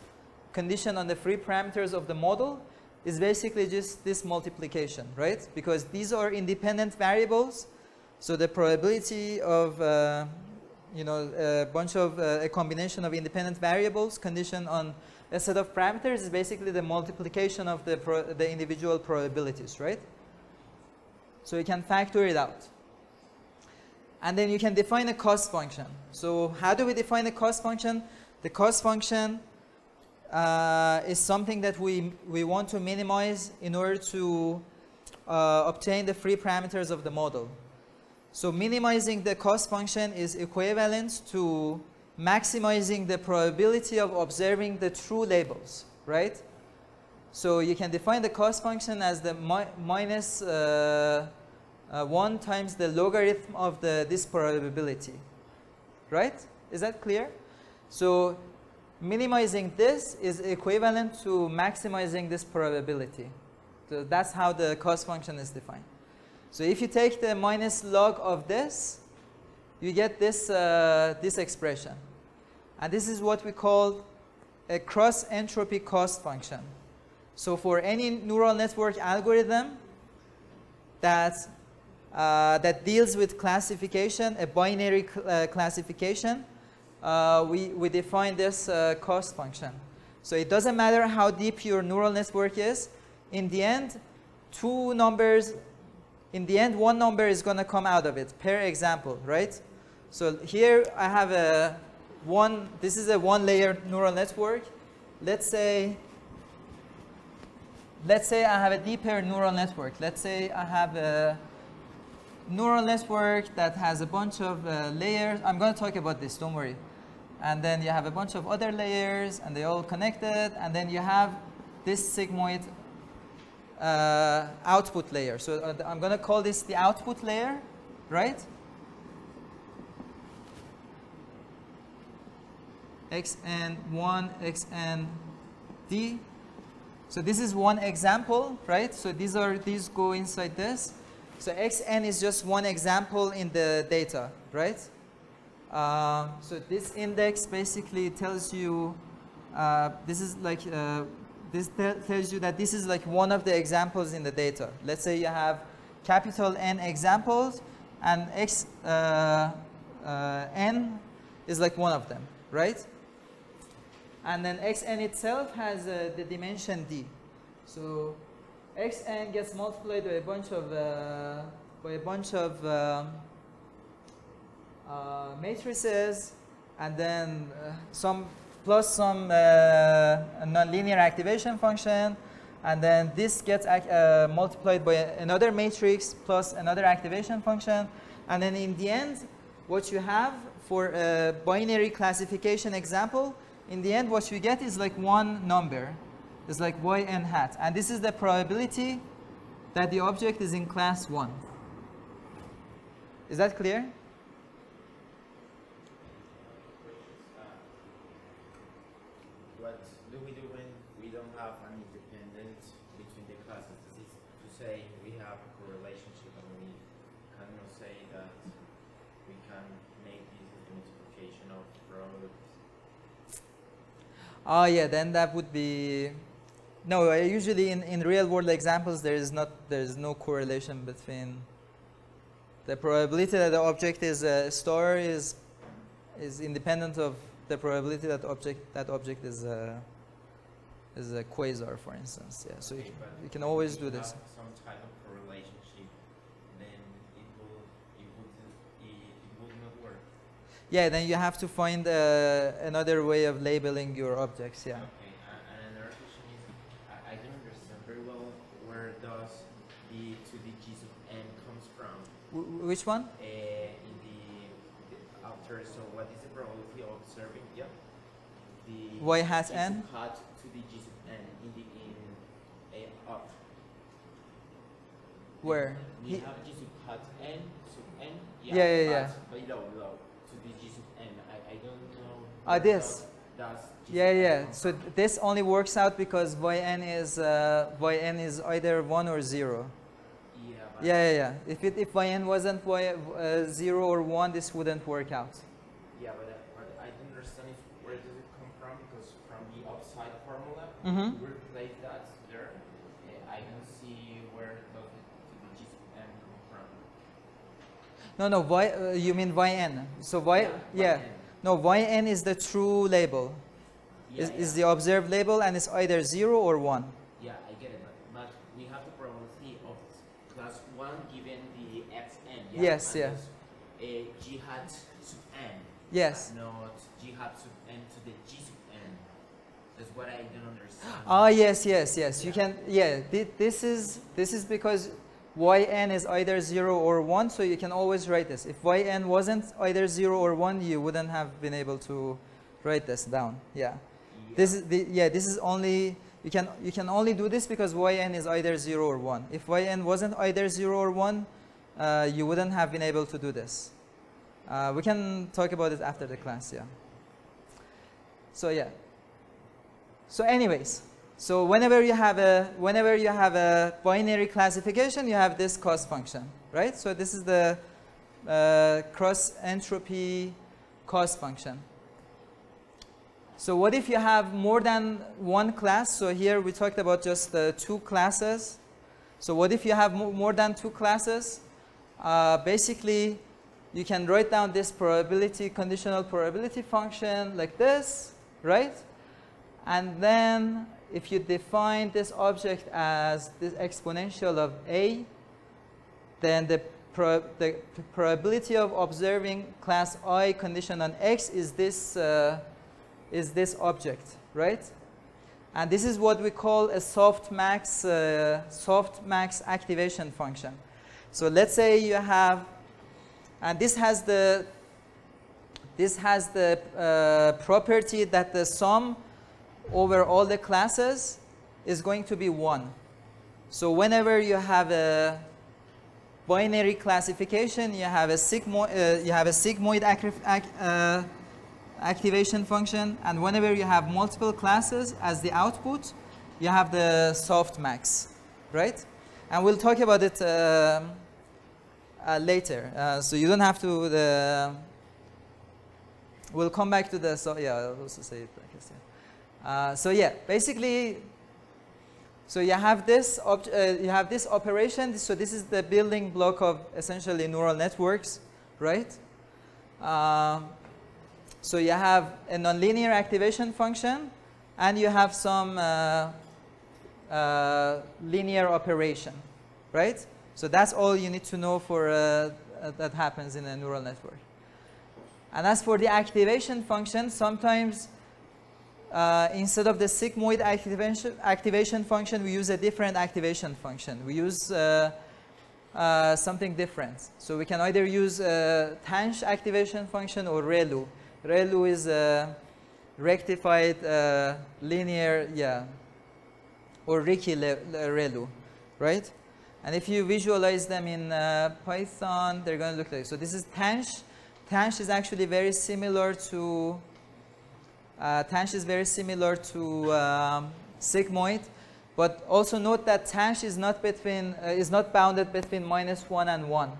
condition on the free parameters of the model, is basically just this multiplication, right? Because these are independent variables, so the probability of, uh, you know, a bunch of, uh, a combination of independent variables conditioned on a set of parameters is basically the multiplication of the, the individual probabilities, right? So you can factor it out. And then you can define a cost function. So how do we define a cost function? The cost function uh, is something that we, we want to minimize in order to uh, obtain the free parameters of the model. So minimizing the cost function is equivalent to maximizing the probability of observing the true labels, right? So you can define the cost function as the mi minus, uh, uh, 1 times the logarithm of the, this probability, right? Is that clear? So minimizing this is equivalent to maximizing this probability. So that's how the cost function is defined. So if you take the minus log of this, you get this, uh, this expression. And this is what we call a cross entropy cost function. So for any neural network algorithm that, uh, that deals with classification, a binary cl uh, classification, uh, we, we define this uh, cost function. So it doesn't matter how deep your neural network is. In the end, two numbers, in the end, one number is going to come out of it per example, right? So here I have a one, this is a one layer neural network. Let's say, let's say I have a deeper neural network. Let's say I have a neural network that has a bunch of uh, layers. I'm going to talk about this, don't worry. And then you have a bunch of other layers and they all connected. And then you have this sigmoid uh, output layer. So uh, I'm going to call this the output layer, right? Xn1, xnd. So this is one example, right? So these are these go inside this. So xn is just one example in the data, right? Uh, so this index basically tells you, uh, this is like, uh, this tells you that this is like one of the examples in the data. Let's say you have capital N examples and x uh, uh, n is like one of them, right? And then xn itself has uh, the dimension d. So xn gets multiplied by a bunch of uh, by a bunch of um, uh, matrices, and then uh, some plus some uh, nonlinear activation function, and then this gets uh, multiplied by another matrix plus another activation function, and then in the end, what you have for a binary classification example, in the end, what you get is like one number. It's like yn hat, and this is the probability that the object is in class 1. Is that clear? What do we do when we don't have an independence between the classes? This is to say we have a correlationship and we cannot say that we can make this as a multiplication of products. Oh yeah, then that would be no. uh, Usually in, in real world examples, there is not there is no correlation between the probability that the object is a star is is independent of the probability that object that object is a is a quasar, for instance. Yeah, so you you can always do this. have Some type of correlationship, then it will it would it, it would not work. Yeah, then you have to find uh, another way of labeling your objects. Yeah. Okay, and another question is, I, I don't understand very well where does the to the g sub n comes from. W- which one? Uh, in the, the after, so what is the probability of observing? Yeah. The Y hat g n? hat to the g sub n in the in a up. Where? We He- have g sub hat n sub n. Yeah, yeah, yeah. But below, below to the g sub n. I, I don't Ah, this. Yeah, yeah. So this only works out because yn is uh, yn is either one or zero. Yeah, but Yeah, yeah, yeah. If it, if yn wasn't y, uh, zero or one, this wouldn't work out. Yeah, but, uh, but I don't understand if, where does it come from because from the upside formula, Mhm. we replace that there. Uh, I don't see where does it the come from. No, no. Y, uh, you mean yn? So y, yeah. n. No, yn is the true label. Yeah, Is, yeah. is the observed label, and it's either zero or one. yeah, I get it, but, but we have the probability of class one given the xn. Yeah? Yes, and yeah. thus, Uh, hat sub n. Yes. Not g hat sub n to the g sub n. That's what I don't understand. Ah, yes, yes, yes. You can. Yeah. Thi- this is this is because yn is either zero or one, so you can always write this. If yn wasn't either zero or one, you wouldn't have been able to write this down. Yeah. Yeah. This is the yeah. This is only you can you can only do this because yn is either zero or one. If yn wasn't either zero or one, uh, you wouldn't have been able to do this. Uh, we can talk about it after the class. Yeah. So yeah. So anyways, so whenever you have a whenever you have a binary classification, you have this cost function, right? So this is the uh, cross entropy cost function. So what if you have more than one class? So here we talked about just the two classes. So what if you have mo- more than two classes? Uh, basically, you can write down this probability, conditional probability function like this, right? And then if you define this object as this exponential of a, then the, the probability of observing class i condition on x is this, uh, is this object, right? And this is what we call a softmax, uh, softmax activation function. So let's say you have, and this has the, this has the uh, property that the sum over all the classes is going to be 1. So whenever you have a binary classification, you have a sigmoid, uh, you have a sigmoid uh, activation function, and whenever you have multiple classes as the output, you have the softmax, right? And we'll talk about it um uh, later, uh, so you don't have to. We'll come back to the. So yeah, I'll also say it. Uh, so yeah, basically, so you have this uh, you have this operation. So this is the building block of essentially neural networks, right? Um, so you have a nonlinear activation function, and you have some uh, uh, linear operation, right? So that's all you need to know for that happens in a neural network. And as for the activation function, sometimes uh, instead of the sigmoid activation, activation function, we use a different activation function. We use uh, uh, something different. So we can either use a tanh activation function or ReLU. ReLU is a rectified uh, linear, yeah, or leaky ReLU, right? And if you visualize them in uh, Python, they're going to look like so. This is tanh. tanh is actually very similar to uh, is very similar to um, sigmoid, but also note that tanh is not between uh, is not bounded between minus one and one.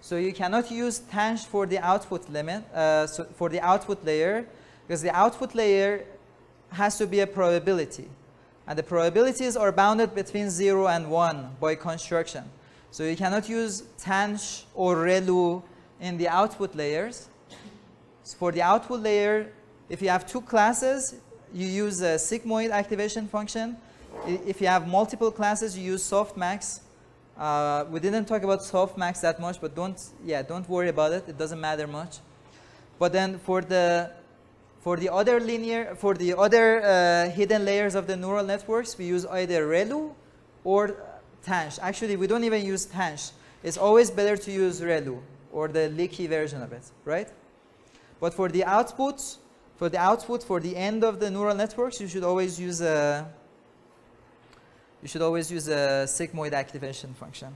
So you cannot use tanh for the output limit uh, so for the output layer because the output layer has to be a probability. And the probabilities are bounded between 0 and 1 by construction. So you cannot use tanh or ReLU in the output layers. So for the output layer, if you have two classes, you use a sigmoid activation function. If you have multiple classes, you use softmax. Uh, we didn't talk about softmax that much, but don't, yeah, don't worry about it. It doesn't matter much. But then for the for the other linear, for the other uh, hidden layers of the neural networks, we use either ReLU or tanh. Actually, we don't even use tanh. It's always better to use ReLU or the leaky version of it, right? But for the outputs, for the output, for the end of the neural networks, you should always use a you should always use a sigmoid activation function.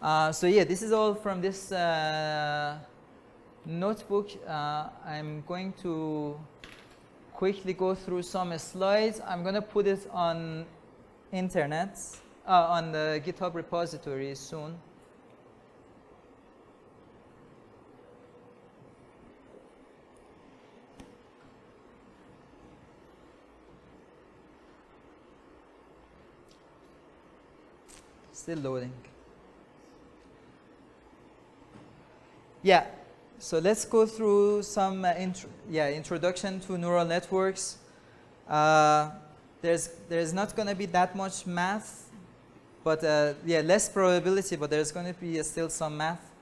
Uh, so yeah, this is all from this uh, notebook, uh, I'm going to quickly go through some slides. I'm going to put it on internet, uh, on the GitHub repository soon. Still loading. Yeah, so let's go through some uh, yeah, introduction to neural networks. Uh, there's, there's not going to be that much math, but uh, yeah, less probability, but there's going to be still some math.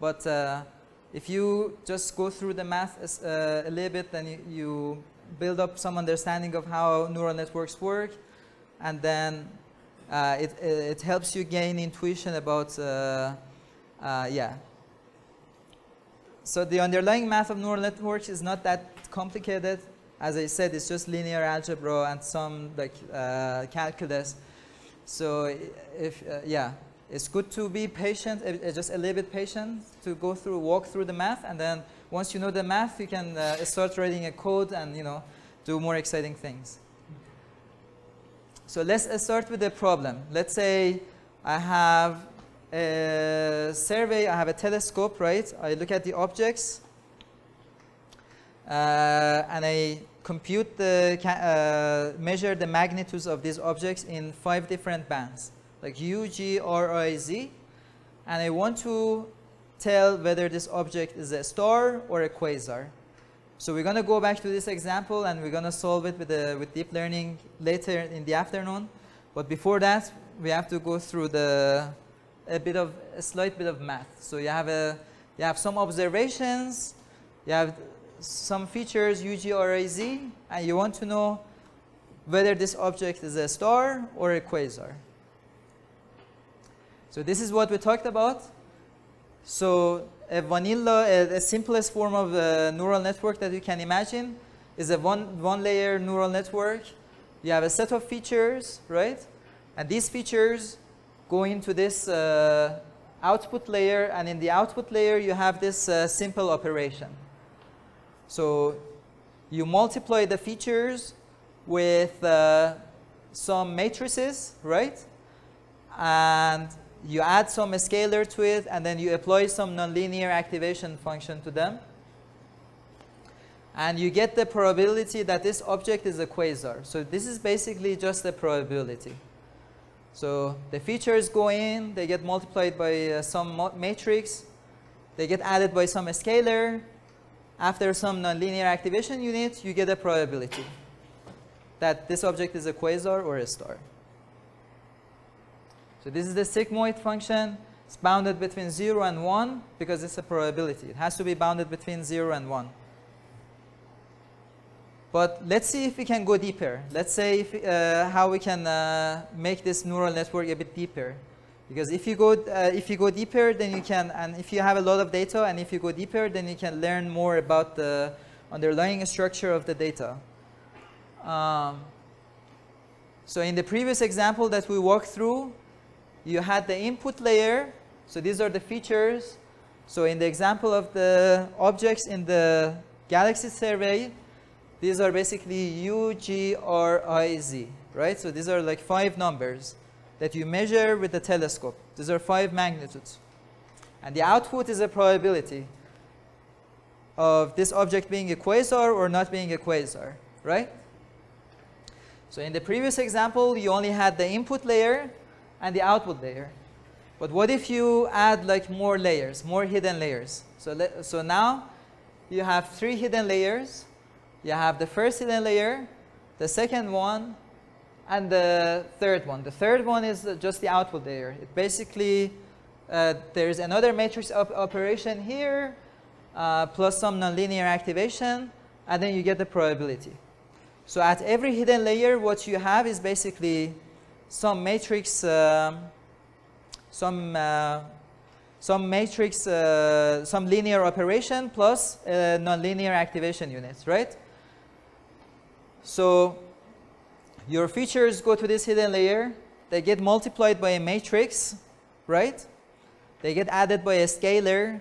But uh, if you just go through the math uh, a little bit, then you, you, build up some understanding of how neural networks work, and then uh, it, it helps you gain intuition about, yeah, so the underlying math of neural networks is not that complicated. As I said, it's just linear algebra and some like uh, calculus. So if uh, yeah, it's good to be patient, uh, just a little bit patient to go through, walk through the math, and then once you know the math, you can uh, start writing a code and you know do more exciting things. So let's uh, start with the problem. Let's say I have a survey, I have a telescope, right? I look at the objects uh, and I compute the, uh, measure the magnitudes of these objects in five different bands, like U, G, R, I, Z. And I want to tell whether this object is a star or a quasar. So we're going to go back to this example and we're going to solve it with, the, with deep learning later in the afternoon. But before that, we have to go through the a bit of a slight bit of math. So you have a you have some observations, you have some features UG or AZ, and you want to know whether this object is a star or a quasar. So this is what we talked about. So a vanilla, a, a simplest form of a neural network that you can imagine is a one, one layer neural network. You have a set of features, right? And these features go into this uh, output layer, and in the output layer, you have this uh, simple operation. So you multiply the features with uh, some matrices, right? And you add some scalar to it, and then you apply some nonlinear activation function to them. And you get the probability that this object is a quasar. So this is basically just a probability. So the features go in, they get multiplied by uh, some matrix, they get added by some scalar. After some nonlinear activation unit, you get a probability that this object is a quasar or a star. So this is the sigmoid function. It's bounded between 0 and 1 because it's a probability. It has to be bounded between 0 and 1. But let's see if we can go deeper. Let's say if, uh, how we can uh, make this neural network a bit deeper. Because if you, go, uh, if you go deeper, then you can, and if you have a lot of data, and if you go deeper, then you can learn more about the underlying structure of the data. Um, so in the previous example that we walked through, you had the input layer. So these are the features. So in the example of the objects in the galaxy survey, these are basically U, G, R, I, Z, right? So these are like five numbers that you measure with the telescope. These are five magnitudes. And the output is a probability of this object being a quasar or not being a quasar, right? So in the previous example, you only had the input layer and the output layer. But what if you add like more layers, more hidden layers? So, so now you have three hidden layers you have the first hidden layer, the second one, and the third one. The third one is just the output layer. It basically, uh, there's another matrix op operation here, uh, plus some nonlinear activation, and then you get the probability. So at every hidden layer, what you have is basically some matrix, um, some uh, some matrix, uh, some linear operation plus a nonlinear activation units, right? So your features go to this hidden layer. They get multiplied by a matrix, right? They get added by a scalar,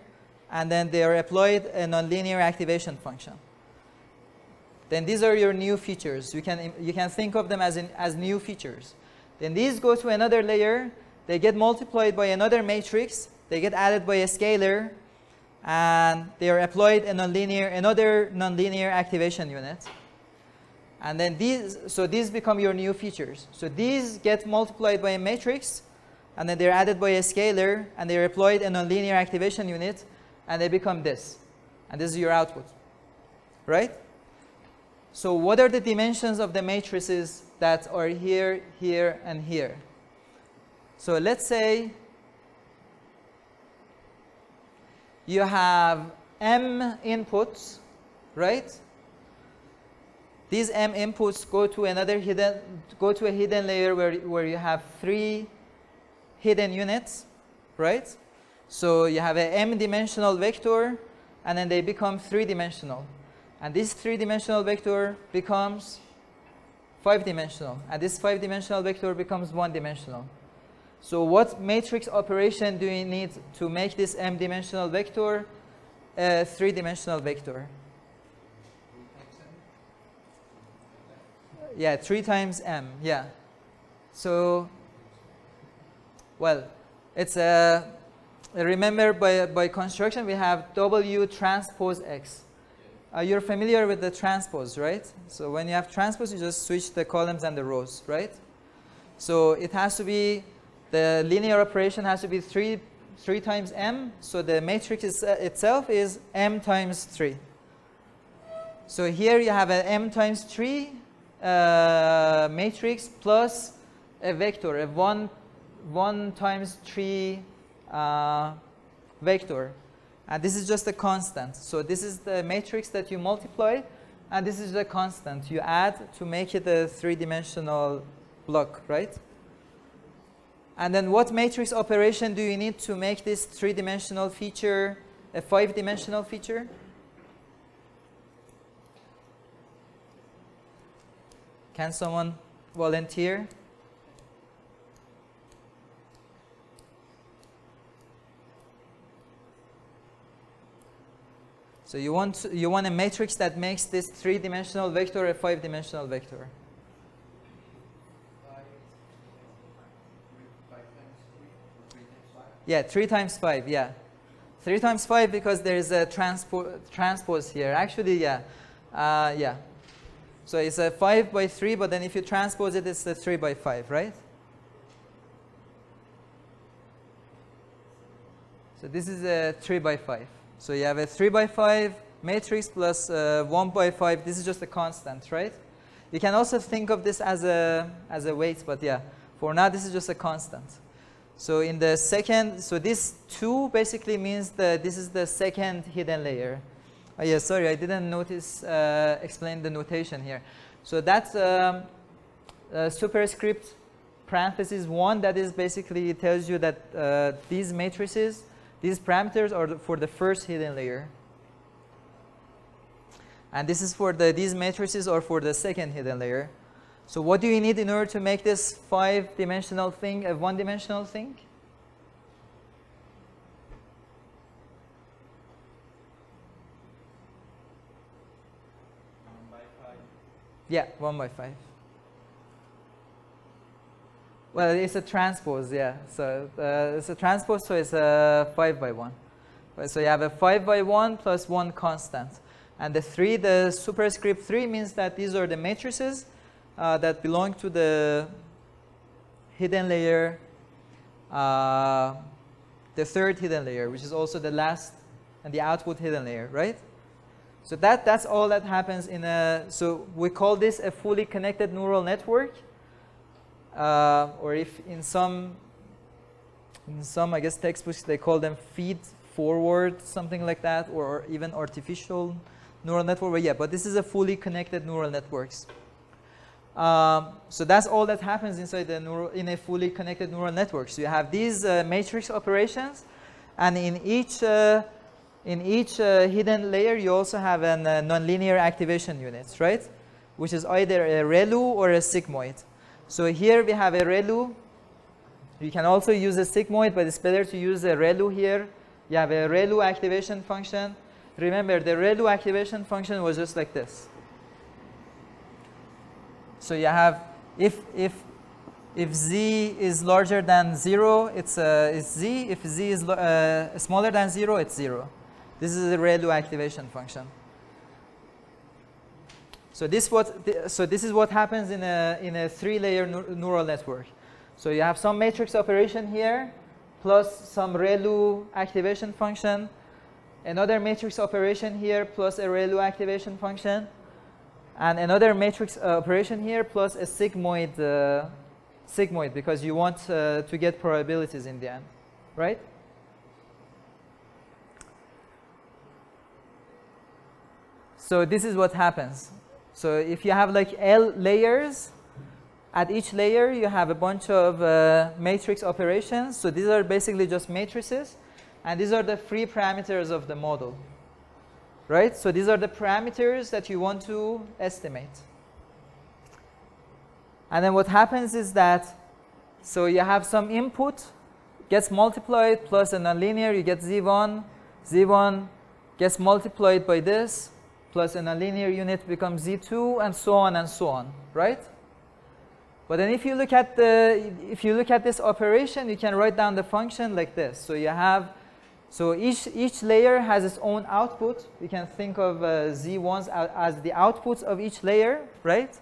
and then they are applied a nonlinear activation function. Then these are your new features. You can, you can think of them as, in, as new features. Then these go to another layer. They get multiplied by another matrix. They get added by a scalar, and they are applied in a nonlinear, another nonlinear activation unit. And then these, so these become your new features. So these get multiplied by a matrix, and then they're added by a scalar, and they're applied in a linear activation unit, and they become this. And this is your output, right? So what are the dimensions of the matrices that are here, here, and here? So let's say you have m inputs, right? These M inputs go to another hidden, go to a hidden layer where, where you have three hidden units, right? So you have an m-dimensional vector, and then they become three-dimensional. And this three-dimensional vector becomes five-dimensional. And this five-dimensional vector becomes one-dimensional. So what matrix operation do you need to make this m-dimensional vector a three-dimensional vector? yeah, 3 times m, yeah. So, well, it's a, remember by, by construction we have W transpose X. Uh, you're familiar with the transpose, right? So when you have transpose, you just switch the columns and the rows, right? So it has to be, the linear operation has to be 3, three times m, so the matrix is, uh, itself is m times 3. So here you have an m times 3 uh, matrix plus a vector, a 1, one times 3 uh, vector. And this is just a constant. So this is the matrix that you multiply, and this is the constant you add to make it a three-dimensional block, right? And then what matrix operation do you need to make this three-dimensional feature a five-dimensional feature? Can someone volunteer? So you want, you want a matrix that makes this three-dimensional vector a five-dimensional vector. Yeah, 3 times 5, yeah. 3 times 5 because there is a transpo transpose here. Actually, yeah. Uh, yeah, so it's a 5 by 3, but then if you transpose it, it's a 3 by 5, right? So this is a 3 by 5. So you have a 3 by 5 matrix plus uh, 1 by 5. This is just a constant, right? You can also think of this as a, as a weight, but yeah, for now this is just a constant. So in the second, so this 2 basically means that this is the second hidden layer. Oh yeah, sorry, I didn't notice, uh, explain the notation here. So that's um, superscript parentheses 1 that is basically tells you that uh, these matrices, these parameters are for the first hidden layer. And this is for the, these matrices are for the second hidden layer. So what do you need in order to make this five-dimensional thing a one-dimensional thing? One by five. Yeah, 1 by 5. Well, it's a transpose, yeah. So uh, it's a transpose, so it's a 5 by 1. So you have a 5 by 1 plus 1 constant. And the 3, the superscript 3 means that these are the matrices uh, that belong to the hidden layer, uh, the third hidden layer, which is also the last and the output hidden layer, right? So that, that's all that happens in a, so we call this a fully connected neural network. Uh, or if in some, in some, I guess, textbooks, they call them feed forward, something like that, or even artificial neural network. But yeah, but this is a fully connected neural networks. Um, so that's all that happens inside the neural, in a fully connected neural network. So you have these uh, matrix operations, and in each uh, in each uh, hidden layer, you also have a uh, nonlinear activation unit, right? Which is either a ReLU or a sigmoid. So here we have a ReLU. You can also use a sigmoid, but it's better to use a ReLU here. You have a ReLU activation function. Remember, the ReLU activation function was just like this. So you have, if, if, if z is larger than 0, it's, uh, it's z. If z is uh, smaller than 0, it's 0. This is a ReLU activation function. So this, what, so this is what happens in a, in a three-layer neural network. So you have some matrix operation here, plus some ReLU activation function, another matrix operation here, plus a ReLU activation function, and another matrix uh, operation here, plus a sigmoid, uh, sigmoid, because you want uh, to get probabilities in the end, right? So this is what happens. So if you have like L layers, at each layer you have a bunch of uh, matrix operations. So these are basically just matrices. And these are the free parameters of the model. Right? So these are the parameters that you want to estimate. And then what happens is that, so you have some input, gets multiplied plus a nonlinear, you get z1. z1 gets multiplied by this, plus in a linear unit becomes z2 and so on and so on, right? But then if you look at the if you look at this operation, you can write down the function like this. So you have so each each layer has its own output. You can think of uh, z1s as the outputs of each layer, right?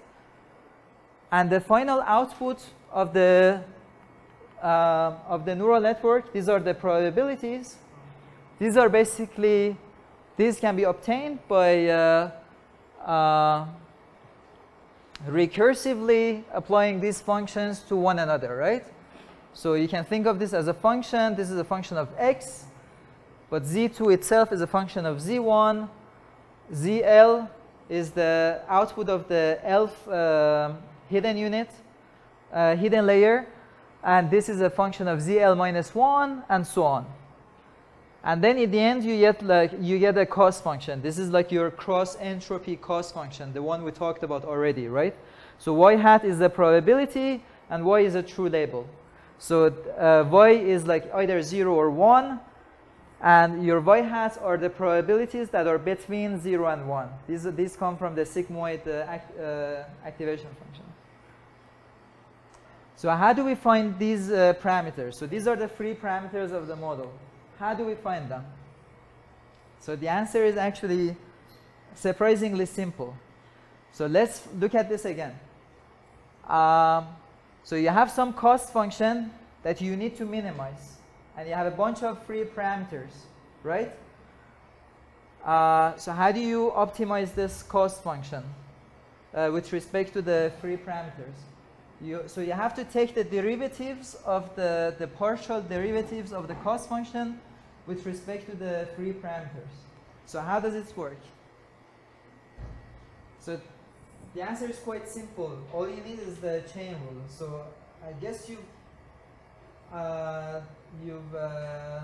And the final output of the uh, of the neural network, these are the probabilities. These are basically these can be obtained by uh, uh, recursively applying these functions to one another, right? So you can think of this as a function. This is a function of x, but z2 itself is a function of z1. zl is the output of the elf uh, hidden unit, uh, hidden layer, and this is a function of zl minus 1, and so on. And then in the end, you get like you get a cost function. This is like your cross entropy cost function, the one we talked about already, right? So y hat is the probability, and y is a true label. So uh, y is like either zero or one, and your y hats are the probabilities that are between zero and one. These these come from the sigmoid uh, act, uh, activation function. So how do we find these uh, parameters? So these are the free parameters of the model. How do we find them? So the answer is actually surprisingly simple. So let's look at this again. Um, so you have some cost function that you need to minimize. And you have a bunch of free parameters, right? Uh, so how do you optimize this cost function uh, with respect to the free parameters? You, so you have to take the derivatives of the, the partial derivatives of the cost function with respect to the three parameters. So how does it work? So the answer is quite simple. All you need is the chain rule. So I guess you uh, you've uh,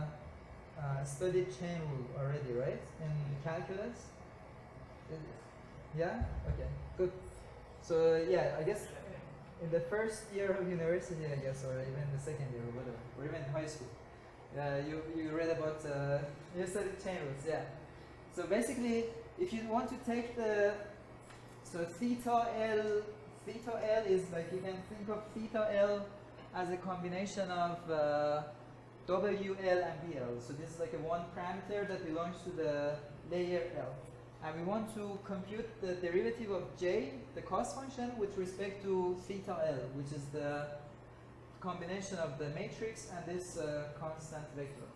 uh, studied chain rule already, right? In calculus. Yeah. Okay. Good. So yeah, I guess in the first year of university, I guess, or even the second year, or whatever, or even high school, you you read about uh, you studied rules. Yeah. So basically, if you want to take the so theta L, theta L is like you can think of theta L as a combination of uh, WL and BL. So this is like a one parameter that belongs to the layer L. And we want to compute the derivative of J, the cost function, with respect to theta L, which is the combination of the matrix and this uh, constant vector.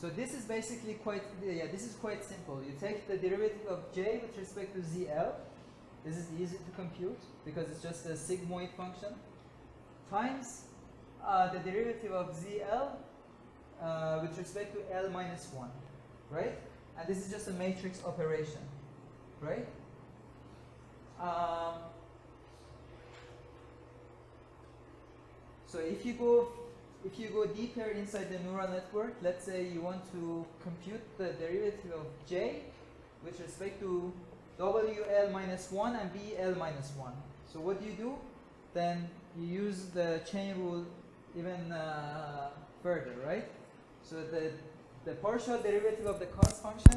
So this is basically quite, yeah, this is quite simple. You take the derivative of j with respect to zl. This is easy to compute because it's just a sigmoid function times uh, the derivative of zl uh, with respect to l minus 1, right? And this is just a matrix operation, right? Um, so if you go if you go deeper inside the neural network, let's say you want to compute the derivative of j with respect to wl minus 1 and bl minus 1. So what do you do? Then you use the chain rule even uh, further, right? So the, the partial derivative of the cost function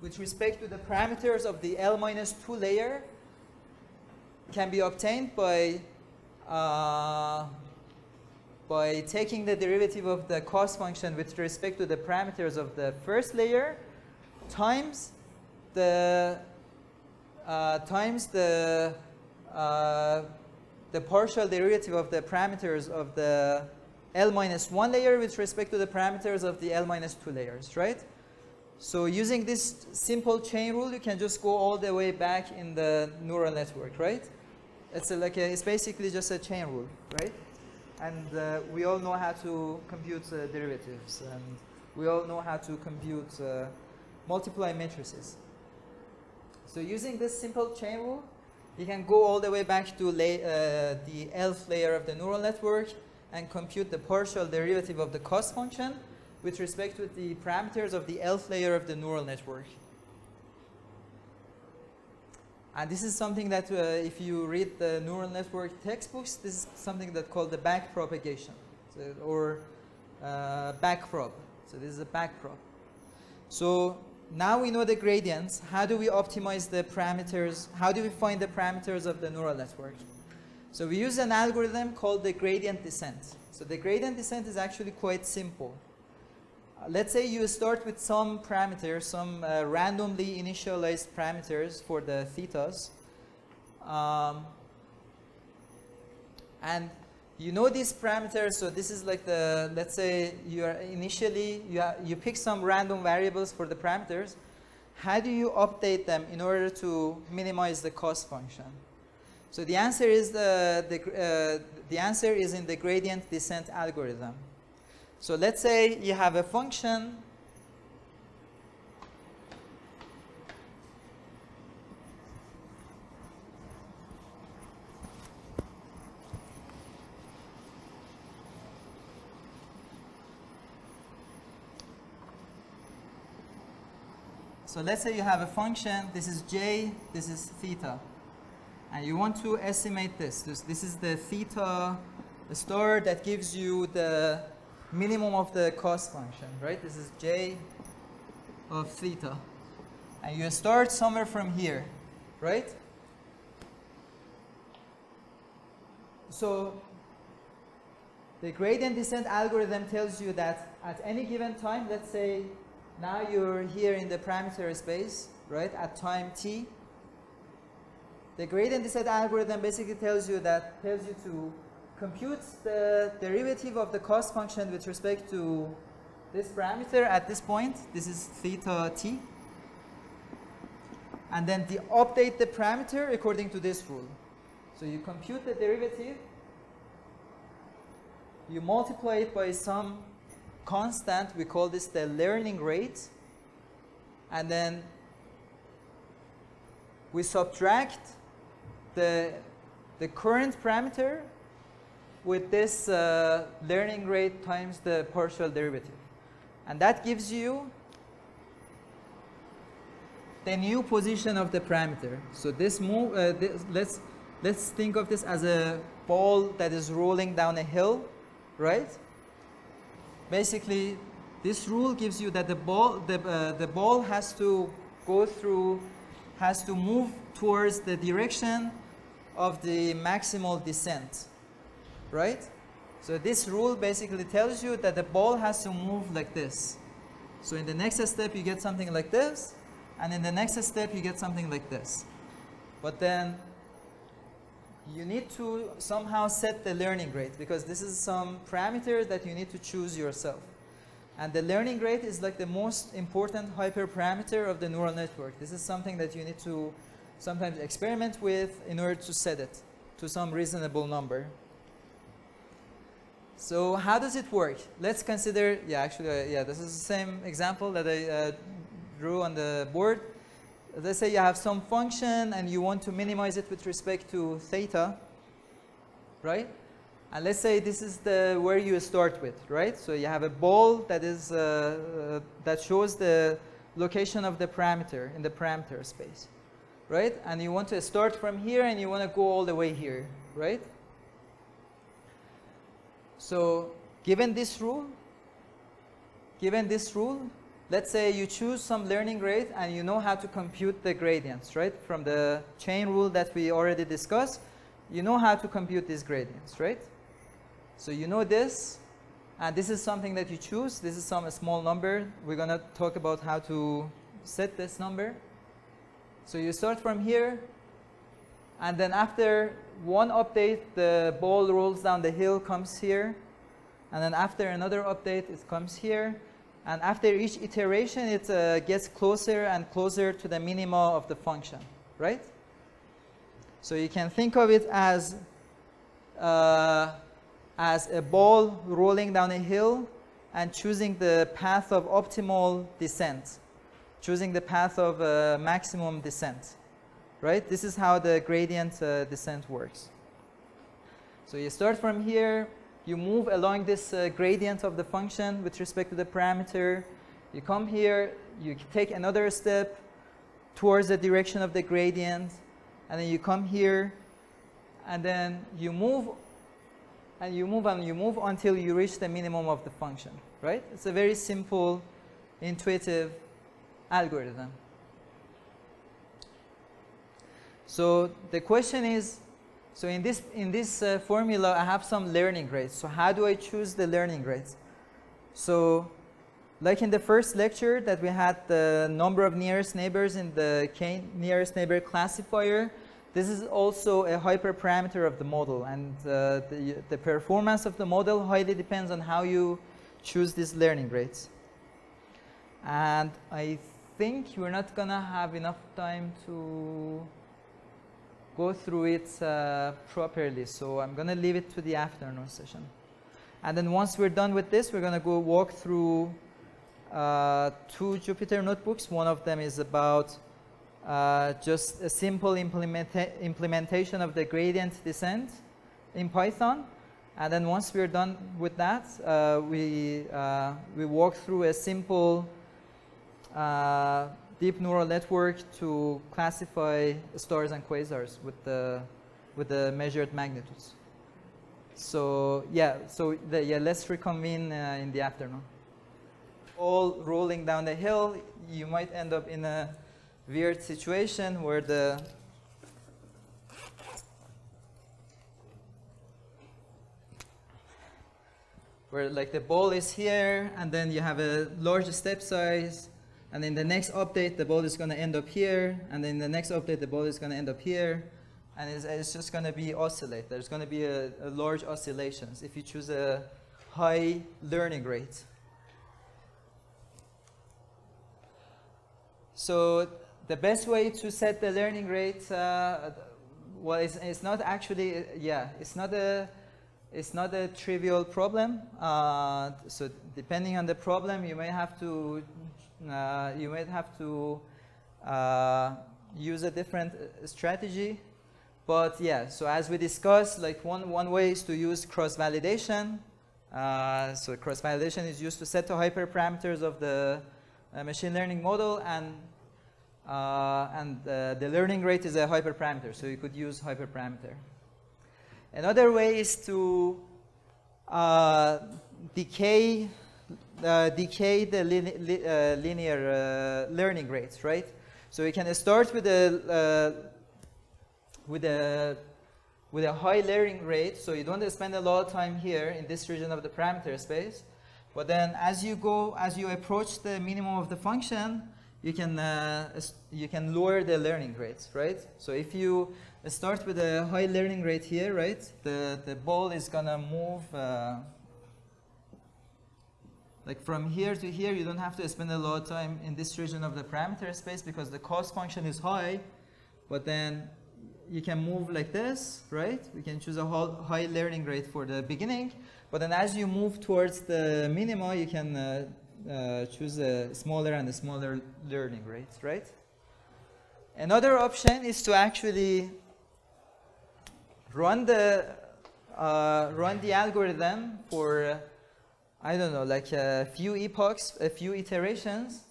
with respect to the parameters of the L minus 2 layer can be obtained by uh, by taking the derivative of the cost function with respect to the parameters of the first layer times the uh, times the uh, the partial derivative of the parameters of the L minus 1 layer with respect to the parameters of the L minus 2 layers, right? So using this simple chain rule, you can just go all the way back in the neural network, right? It's like a, it's basically just a chain rule, right? And uh, we all know how to compute uh, derivatives, and we all know how to compute uh, multiply matrices. So using this simple chain rule, you can go all the way back to uh, the ELF layer of the neural network and compute the partial derivative of the cost function with respect to the parameters of the ELF layer of the neural network. And this is something that uh, if you read the neural network textbooks, this is something that called the back propagation so, or uh, back. So this is a back. So now we know the gradients. How do we optimize the parameters? How do we find the parameters of the neural network? So we use an algorithm called the gradient descent. So the gradient descent is actually quite simple. Let's say you start with some parameters, some uh, randomly initialized parameters for the thetas. Um, and you know these parameters, so this is like the, let's say you are initially, you, you pick some random variables for the parameters. How do you update them in order to minimize the cost function? So the answer is the, the, uh, the answer is in the gradient descent algorithm. So let's say you have a function So let's say you have a function, this is j, this is theta. And you want to estimate this. This, this is the theta the star that gives you the minimum of the cost function, right? This is j of theta. And you start somewhere from here, right? So the gradient descent algorithm tells you that at any given time, let's say now you're here in the parameter space, right, at time t. The gradient descent algorithm basically tells you that, tells you to compute the derivative of the cost function with respect to this parameter at this point. This is theta t. And then the update the parameter according to this rule. So you compute the derivative, you multiply it by some constant, we call this the learning rate. And then we subtract the, the current parameter with this uh, learning rate times the partial derivative. And that gives you the new position of the parameter. So this move, uh, this, let's, let's think of this as a ball that is rolling down a hill, right? Basically, this rule gives you that the ball, the, uh, the ball has to go through, has to move towards the direction of the maximal descent, right? So this rule basically tells you that the ball has to move like this. So in the next step you get something like this, and in the next step you get something like this. But then you need to somehow set the learning rate because this is some parameter that you need to choose yourself. And the learning rate is like the most important hyperparameter of the neural network. This is something that you need to sometimes experiment with in order to set it to some reasonable number. So how does it work? Let's consider, yeah, actually, uh, yeah, this is the same example that I uh, drew on the board. Let's say you have some function and you want to minimize it with respect to theta, right? And let's say this is the where you start with, right? So you have a ball that is uh, uh, that shows the location of the parameter in the parameter space, right? And you want to start from here and you want to go all the way here, right? So given this rule, given this rule, let's say you choose some learning rate and you know how to compute the gradients, right? From the chain rule that we already discussed, you know how to compute these gradients, right? So you know this, and this is something that you choose. This is some small number. We're going to talk about how to set this number. So you start from here, and then after one update, the ball rolls down the hill, comes here, and then after another update, it comes here, and after each iteration, it uh, gets closer and closer to the minima of the function, right? So you can think of it as, uh, as a ball rolling down a hill and choosing the path of optimal descent, choosing the path of uh, maximum descent, right? This is how the gradient uh, descent works. So you start from here, you move along this uh, gradient of the function with respect to the parameter. You come here, you take another step towards the direction of the gradient, and then you come here, and then you move, and you move and you move until you reach the minimum of the function, right? It's a very simple, intuitive algorithm. So the question is, so in this, in this uh, formula, I have some learning rates. So how do I choose the learning rates? So like in the first lecture that we had the number of nearest neighbors in the k nearest neighbor classifier, this is also a hyperparameter of the model. And uh, the, the performance of the model highly depends on how you choose these learning rates. And I think we're not going to have enough time to go through it uh, properly. So I'm going to leave it to the afternoon session. And then once we're done with this, we're going to go walk through uh, two Jupyter notebooks. One of them is about uh, just a simple implementa implementation of the gradient descent in Python. And then once we're done with that, uh, we, uh, we walk through a simple uh, deep neural network to classify stars and quasars with the with the measured magnitudes. So yeah, so the, yeah, let's reconvene uh, in the afternoon. All rolling down the hill, you might end up in a weird situation where the where like the ball is here and then you have a large step size and in the next update, the ball is going to end up here. And then the next update, the ball is going to end up here. And it's, it's just going to be oscillate. There's going to be a, a large oscillations if you choose a high learning rate. So the best way to set the learning rate, uh, well, it's, it's not actually, yeah, it's not a it's not a trivial problem. Uh, so depending on the problem, you may have to you might have to uh, use a different uh, strategy. But yeah, so as we discussed, like one, one way is to use cross-validation. Uh, so cross-validation is used to set the hyperparameters of the uh, machine learning model and uh, and uh, the learning rate is a hyperparameter, so you could use hyperparameter. Another way is to uh, decay uh, decay the li uh, linear uh, learning rates, right? So we can start with a with a with a high learning rate, so you don't spend a lot of time here in this region of the parameter space. But then as you go, as you approach the minimum of the function, you can, uh, you can lower the learning rates, right? So if you start with a high learning rate here, right, the, the ball is to move uh, like from here to here, you don't have to spend a lot of time in this region of the parameter space because the cost function is high, but then you can move like this, right? We can choose a high learning rate for the beginning, but then as you move towards the minima, you can uh, uh, choose a smaller and a smaller learning rate, right? Another option is to actually run the uh, run the algorithm for I don't know, like a few epochs, a few iterations,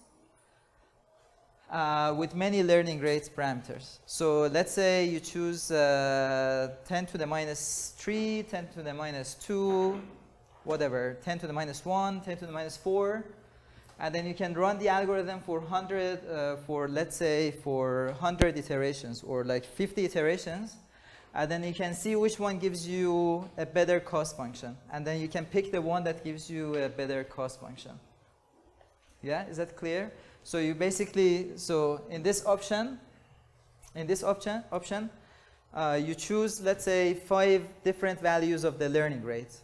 uh, with many learning rates parameters. So let's say you choose uh, 10 to the minus 3, 10 to the minus 2, whatever, 10 to the minus 1, 10 to the minus 4. And then you can run the algorithm for 100, uh, for let's say for 100 iterations or like 50 iterations. And then you can see which one gives you a better cost function. And then you can pick the one that gives you a better cost function. Yeah, is that clear? So you basically, so in this option, in this option, option uh, you choose, let's say, five different values of the learning rate.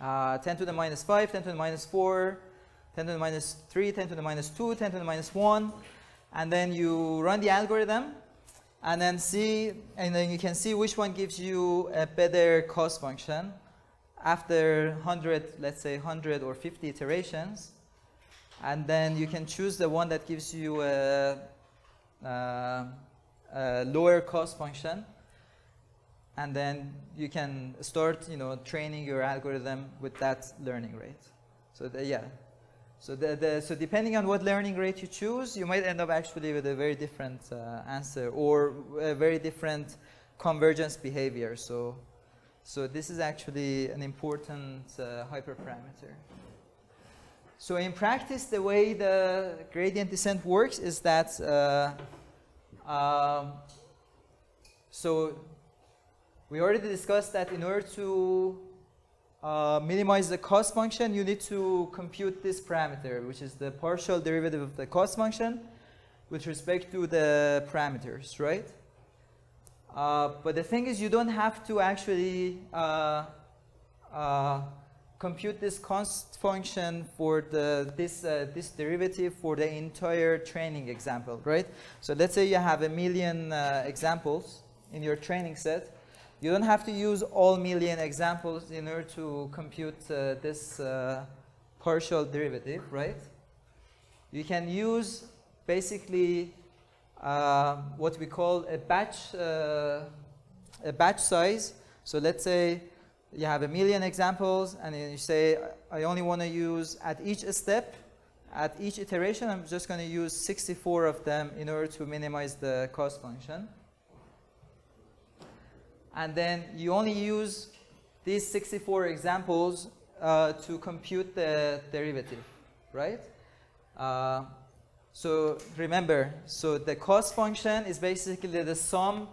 Uh, 10 to the minus 5, 10 to the minus 4, 10 to the minus 3, 10 to the minus 2, 10 to the minus 1. And then you run the algorithm and then see, and then you can see which one gives you a better cost function after 100, let's say 100 or 50 iterations. And then you can choose the one that gives you a, a, a lower cost function. And then you can start you know training your algorithm with that learning rate. So the, yeah so the, the, so depending on what learning rate you choose you might end up actually with a very different uh, answer or a very different convergence behavior. So so this is actually an important uh, hyperparameter. So in practice, the way the gradient descent works is that, uh, um, so we already discussed that in order to uh, minimize the cost function, you need to compute this parameter, which is the partial derivative of the cost function with respect to the parameters, right? Uh, but the thing is, you don't have to actually uh, uh, compute this cost function for the, this, uh, this derivative for the entire training example, right? So let's say you have a million examples in your training set. You don't have to use all million examples in order to compute uh, this uh, partial derivative, right? You can use basically uh, what we call a batch, uh, a batch size. So let's say you have a million examples and you say, I only want to use at each step, at each iteration, I'm just going to use 64 of them in order to minimize the cost function. And then you only use these 64 examples uh, to compute the derivative, right? Uh, so remember, so the cost function is basically the sum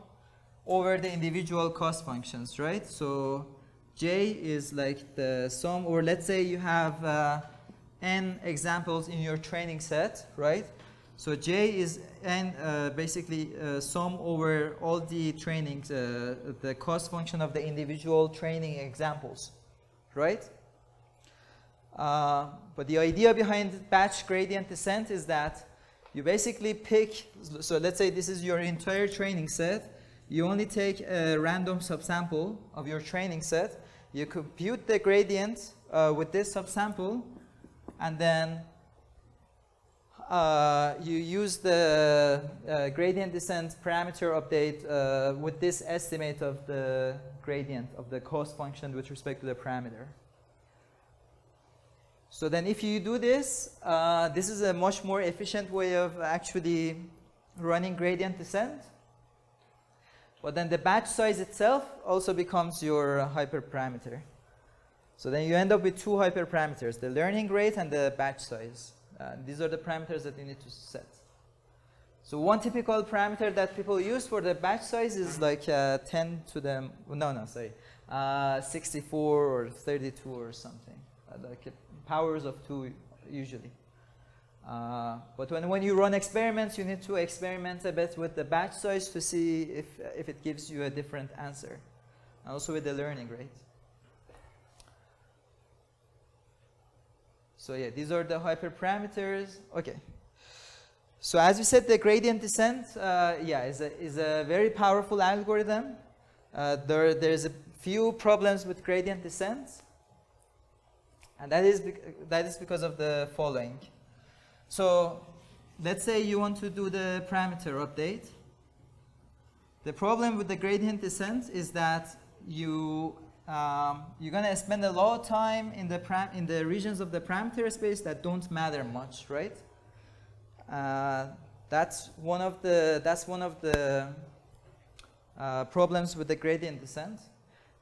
over the individual cost functions, right? So J is like the sum, or let's say you have uh, n examples in your training set, right? So J is n uh, basically uh, sum over all the trainings, uh, the cost function of the individual training examples, right? Uh, but the idea behind batch gradient descent is that you basically pick, so let's say this is your entire training set, you only take a random subsample of your training set, You compute the gradient uh, with this subsample, and then uh, you use the uh, gradient descent parameter update uh, with this estimate of the gradient of the cost function with respect to the parameter. So then if you do this, uh, this is a much more efficient way of actually running gradient descent. But then the batch size itself also becomes your hyperparameter. So then you end up with two hyperparameters, the learning rate and the batch size. Uh, these are the parameters that you need to set. So one typical parameter that people use for the batch size is like uh, 10 to the, no, no, sorry, uh, 64 or 32 or something, uh, like powers of 2 usually. Uh, but when, when you run experiments, you need to experiment a bit with the batch size to see if, if it gives you a different answer, and also with the learning rate. So yeah, these are the hyperparameters. Okay. So as we said, the gradient descent, uh, yeah, is a, is a very powerful algorithm. Uh, there, there's a few problems with gradient descent. And that is, that is because of the following. So let's say you want to do the parameter update. The problem with the gradient descent is that you um, you're going to spend a lot of time in the, in the regions of the parameter space that don't matter much, right? Uh, that's one of the, that's one of the uh, problems with the gradient descent.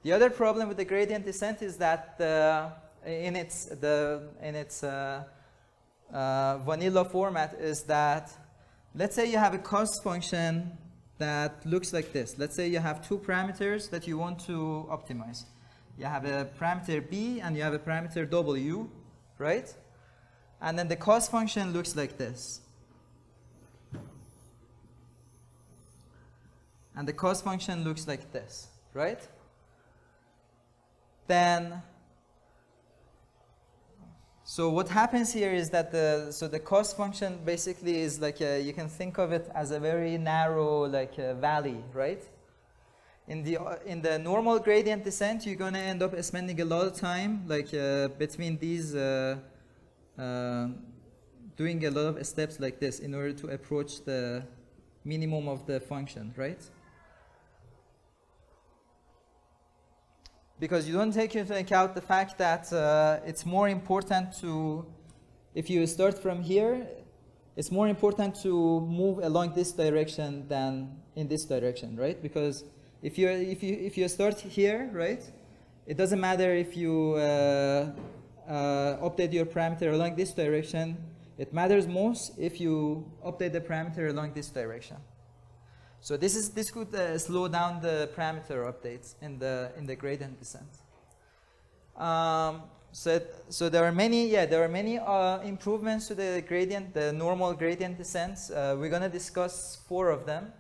The other problem with the gradient descent is that the, in its, the, in its uh, uh vanilla format is that, let's say you have a cost function that looks like this. Let's say you have two parameters that you want to optimize. You have a parameter b and you have a parameter w, right? And then the cost function looks like this. And the cost function looks like this, right? Then so what happens here is that the so the cost function basically is like a, you can think of it as a very narrow like valley, right? In the in the normal gradient descent, you're gonna end up spending a lot of time like uh, between these, uh, uh, doing a lot of steps like this in order to approach the minimum of the function, right? because you don't take into account the fact that uh, it's more important to, if you start from here, it's more important to move along this direction than in this direction, right? Because if you if you if you start here, right, it doesn't matter if you uh, uh, update your parameter along this direction. It matters most if you update the parameter along this direction. So this is this could uh, slow down the parameter updates in the in the gradient descent. Um, so so there are many yeah there are many uh, improvements to the gradient the normal gradient descents. Uh, we're gonna discuss four of them,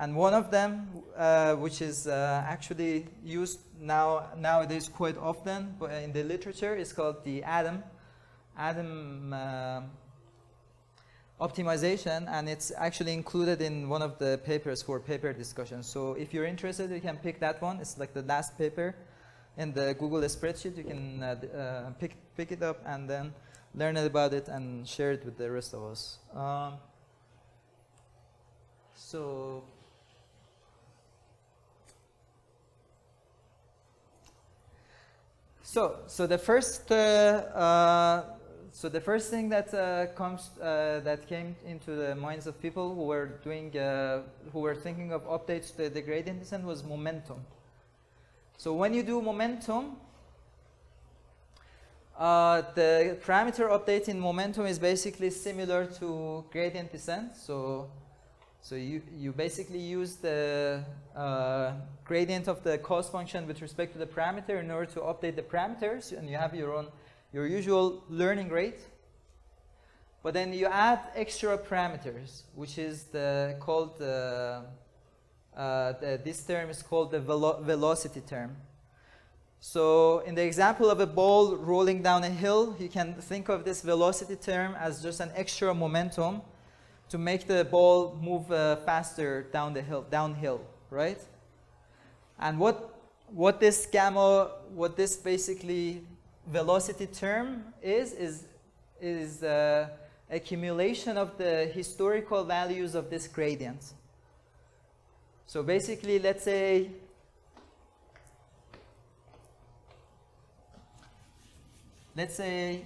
and one of them uh, which is uh, actually used now nowadays quite often but in the literature is called the Adam Adam uh, optimization and it's actually included in one of the papers for paper discussion. So if you're interested, you can pick that one. It's like the last paper in the Google spreadsheet. You can uh, uh, pick, pick it up and then learn about it and share it with the rest of us. Um, so So, so the first uh, uh, so the first thing that uh, comes uh, that came into the minds of people who were doing uh, who were thinking of updates to the gradient descent was momentum. So when you do momentum, uh, the parameter update in momentum is basically similar to gradient descent. So so you you basically use the uh, gradient of the cost function with respect to the parameter in order to update the parameters, and you have your own your usual learning rate, but then you add extra parameters, which is the, called the, uh, the, this term is called the velo velocity term. So in the example of a ball rolling down a hill, you can think of this velocity term as just an extra momentum to make the ball move uh, faster down the hill, downhill, right? And what what this gamma, what this basically velocity term is, is, is uh, accumulation of the historical values of this gradient. So basically, let's say let's say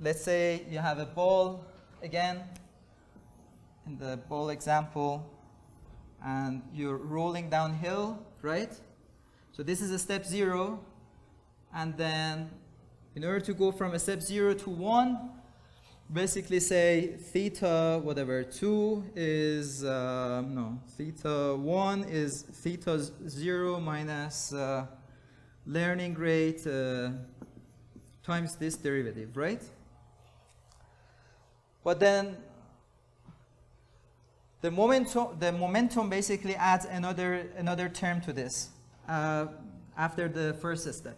let's say you have a ball again in the ball example and you're rolling downhill right? So this is a step zero and then in order to go from a step zero to one basically say theta whatever 2 is uh, no theta 1 is theta 0 minus uh, learning rate uh, times this derivative right but then the momentum, the momentum basically adds another, another term to this uh, after the first step.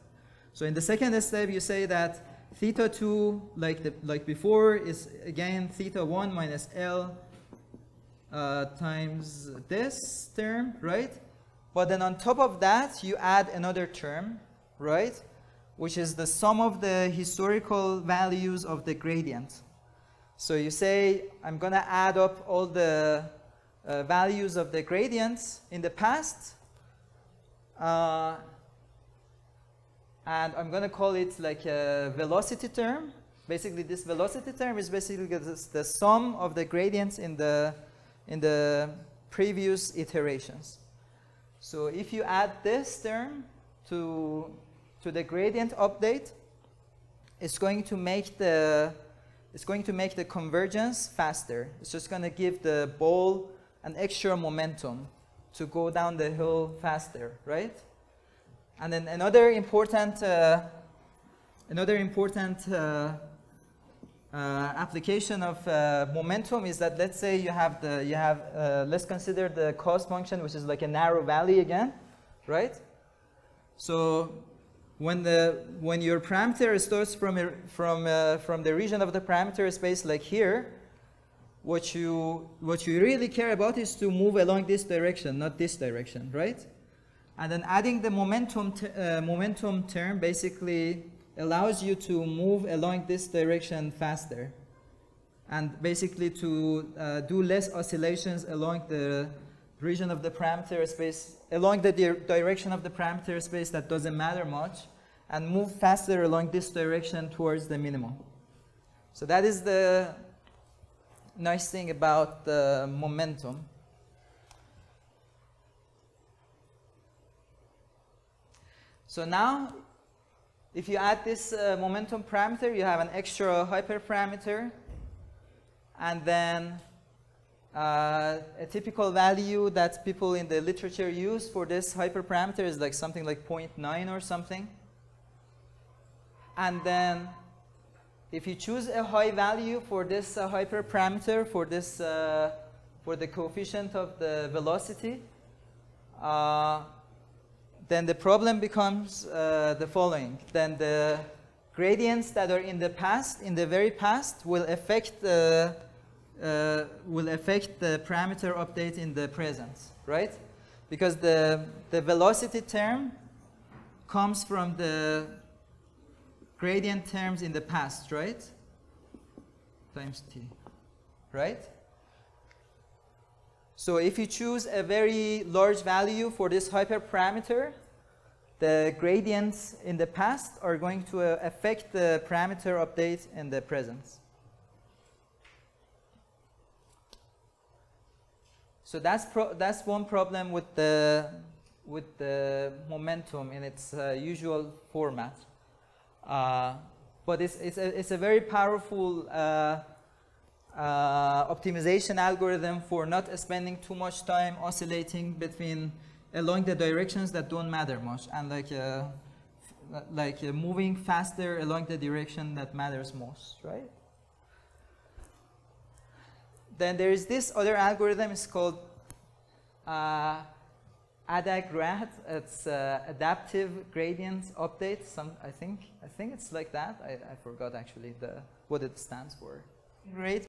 So in the second step, you say that theta 2, like, the, like before, is again theta 1 minus L uh, times this term, right? But then on top of that, you add another term, right? Which is the sum of the historical values of the gradient. So you say, I'm going to add up all the uh, values of the gradients in the past. Uh, and I'm going to call it like a velocity term. Basically, this velocity term is basically the, the sum of the gradients in the, in the previous iterations. So if you add this term to, to the gradient update, it's going to make the it's going to make the convergence faster. It's just going to give the ball an extra momentum to go down the hill faster, right? And then another important, uh, another important uh, uh, application of uh, momentum is that let's say you have the, you have, uh, let's consider the cost function, which is like a narrow valley again, right? So when the when your parameter starts from from uh, from the region of the parameter space like here, what you what you really care about is to move along this direction, not this direction, right? And then adding the momentum uh, momentum term basically allows you to move along this direction faster, and basically to uh, do less oscillations along the region of the parameter space along the di direction of the parameter space that doesn't matter much and move faster along this direction towards the minimum. So that is the nice thing about the momentum. So now, if you add this uh, momentum parameter, you have an extra hyperparameter, and then uh, a typical value that people in the literature use for this hyperparameter is like something like 0.9 or something. And then if you choose a high value for this uh, hyperparameter, for this, uh, for the coefficient of the velocity, uh, then the problem becomes uh, the following. Then the gradients that are in the past, in the very past, will affect the, uh, will affect the parameter update in the present, right? Because the, the velocity term comes from the gradient terms in the past, right? Times t, right? So if you choose a very large value for this hyperparameter, the gradients in the past are going to uh, affect the parameter update in the present. So that's, that's one problem with the, with the momentum in its uh, usual format. Uh, but it's, it's, a, it's a very powerful uh, uh, optimization algorithm for not spending too much time oscillating between along the directions that don't matter much and like uh, like uh, moving faster along the direction that matters most, right? Then there is this other algorithm. It's called ADAGRAD, it's uh, adaptive gradient update. Some, I think, I think it's like that. I, I forgot actually the what it stands for. Great.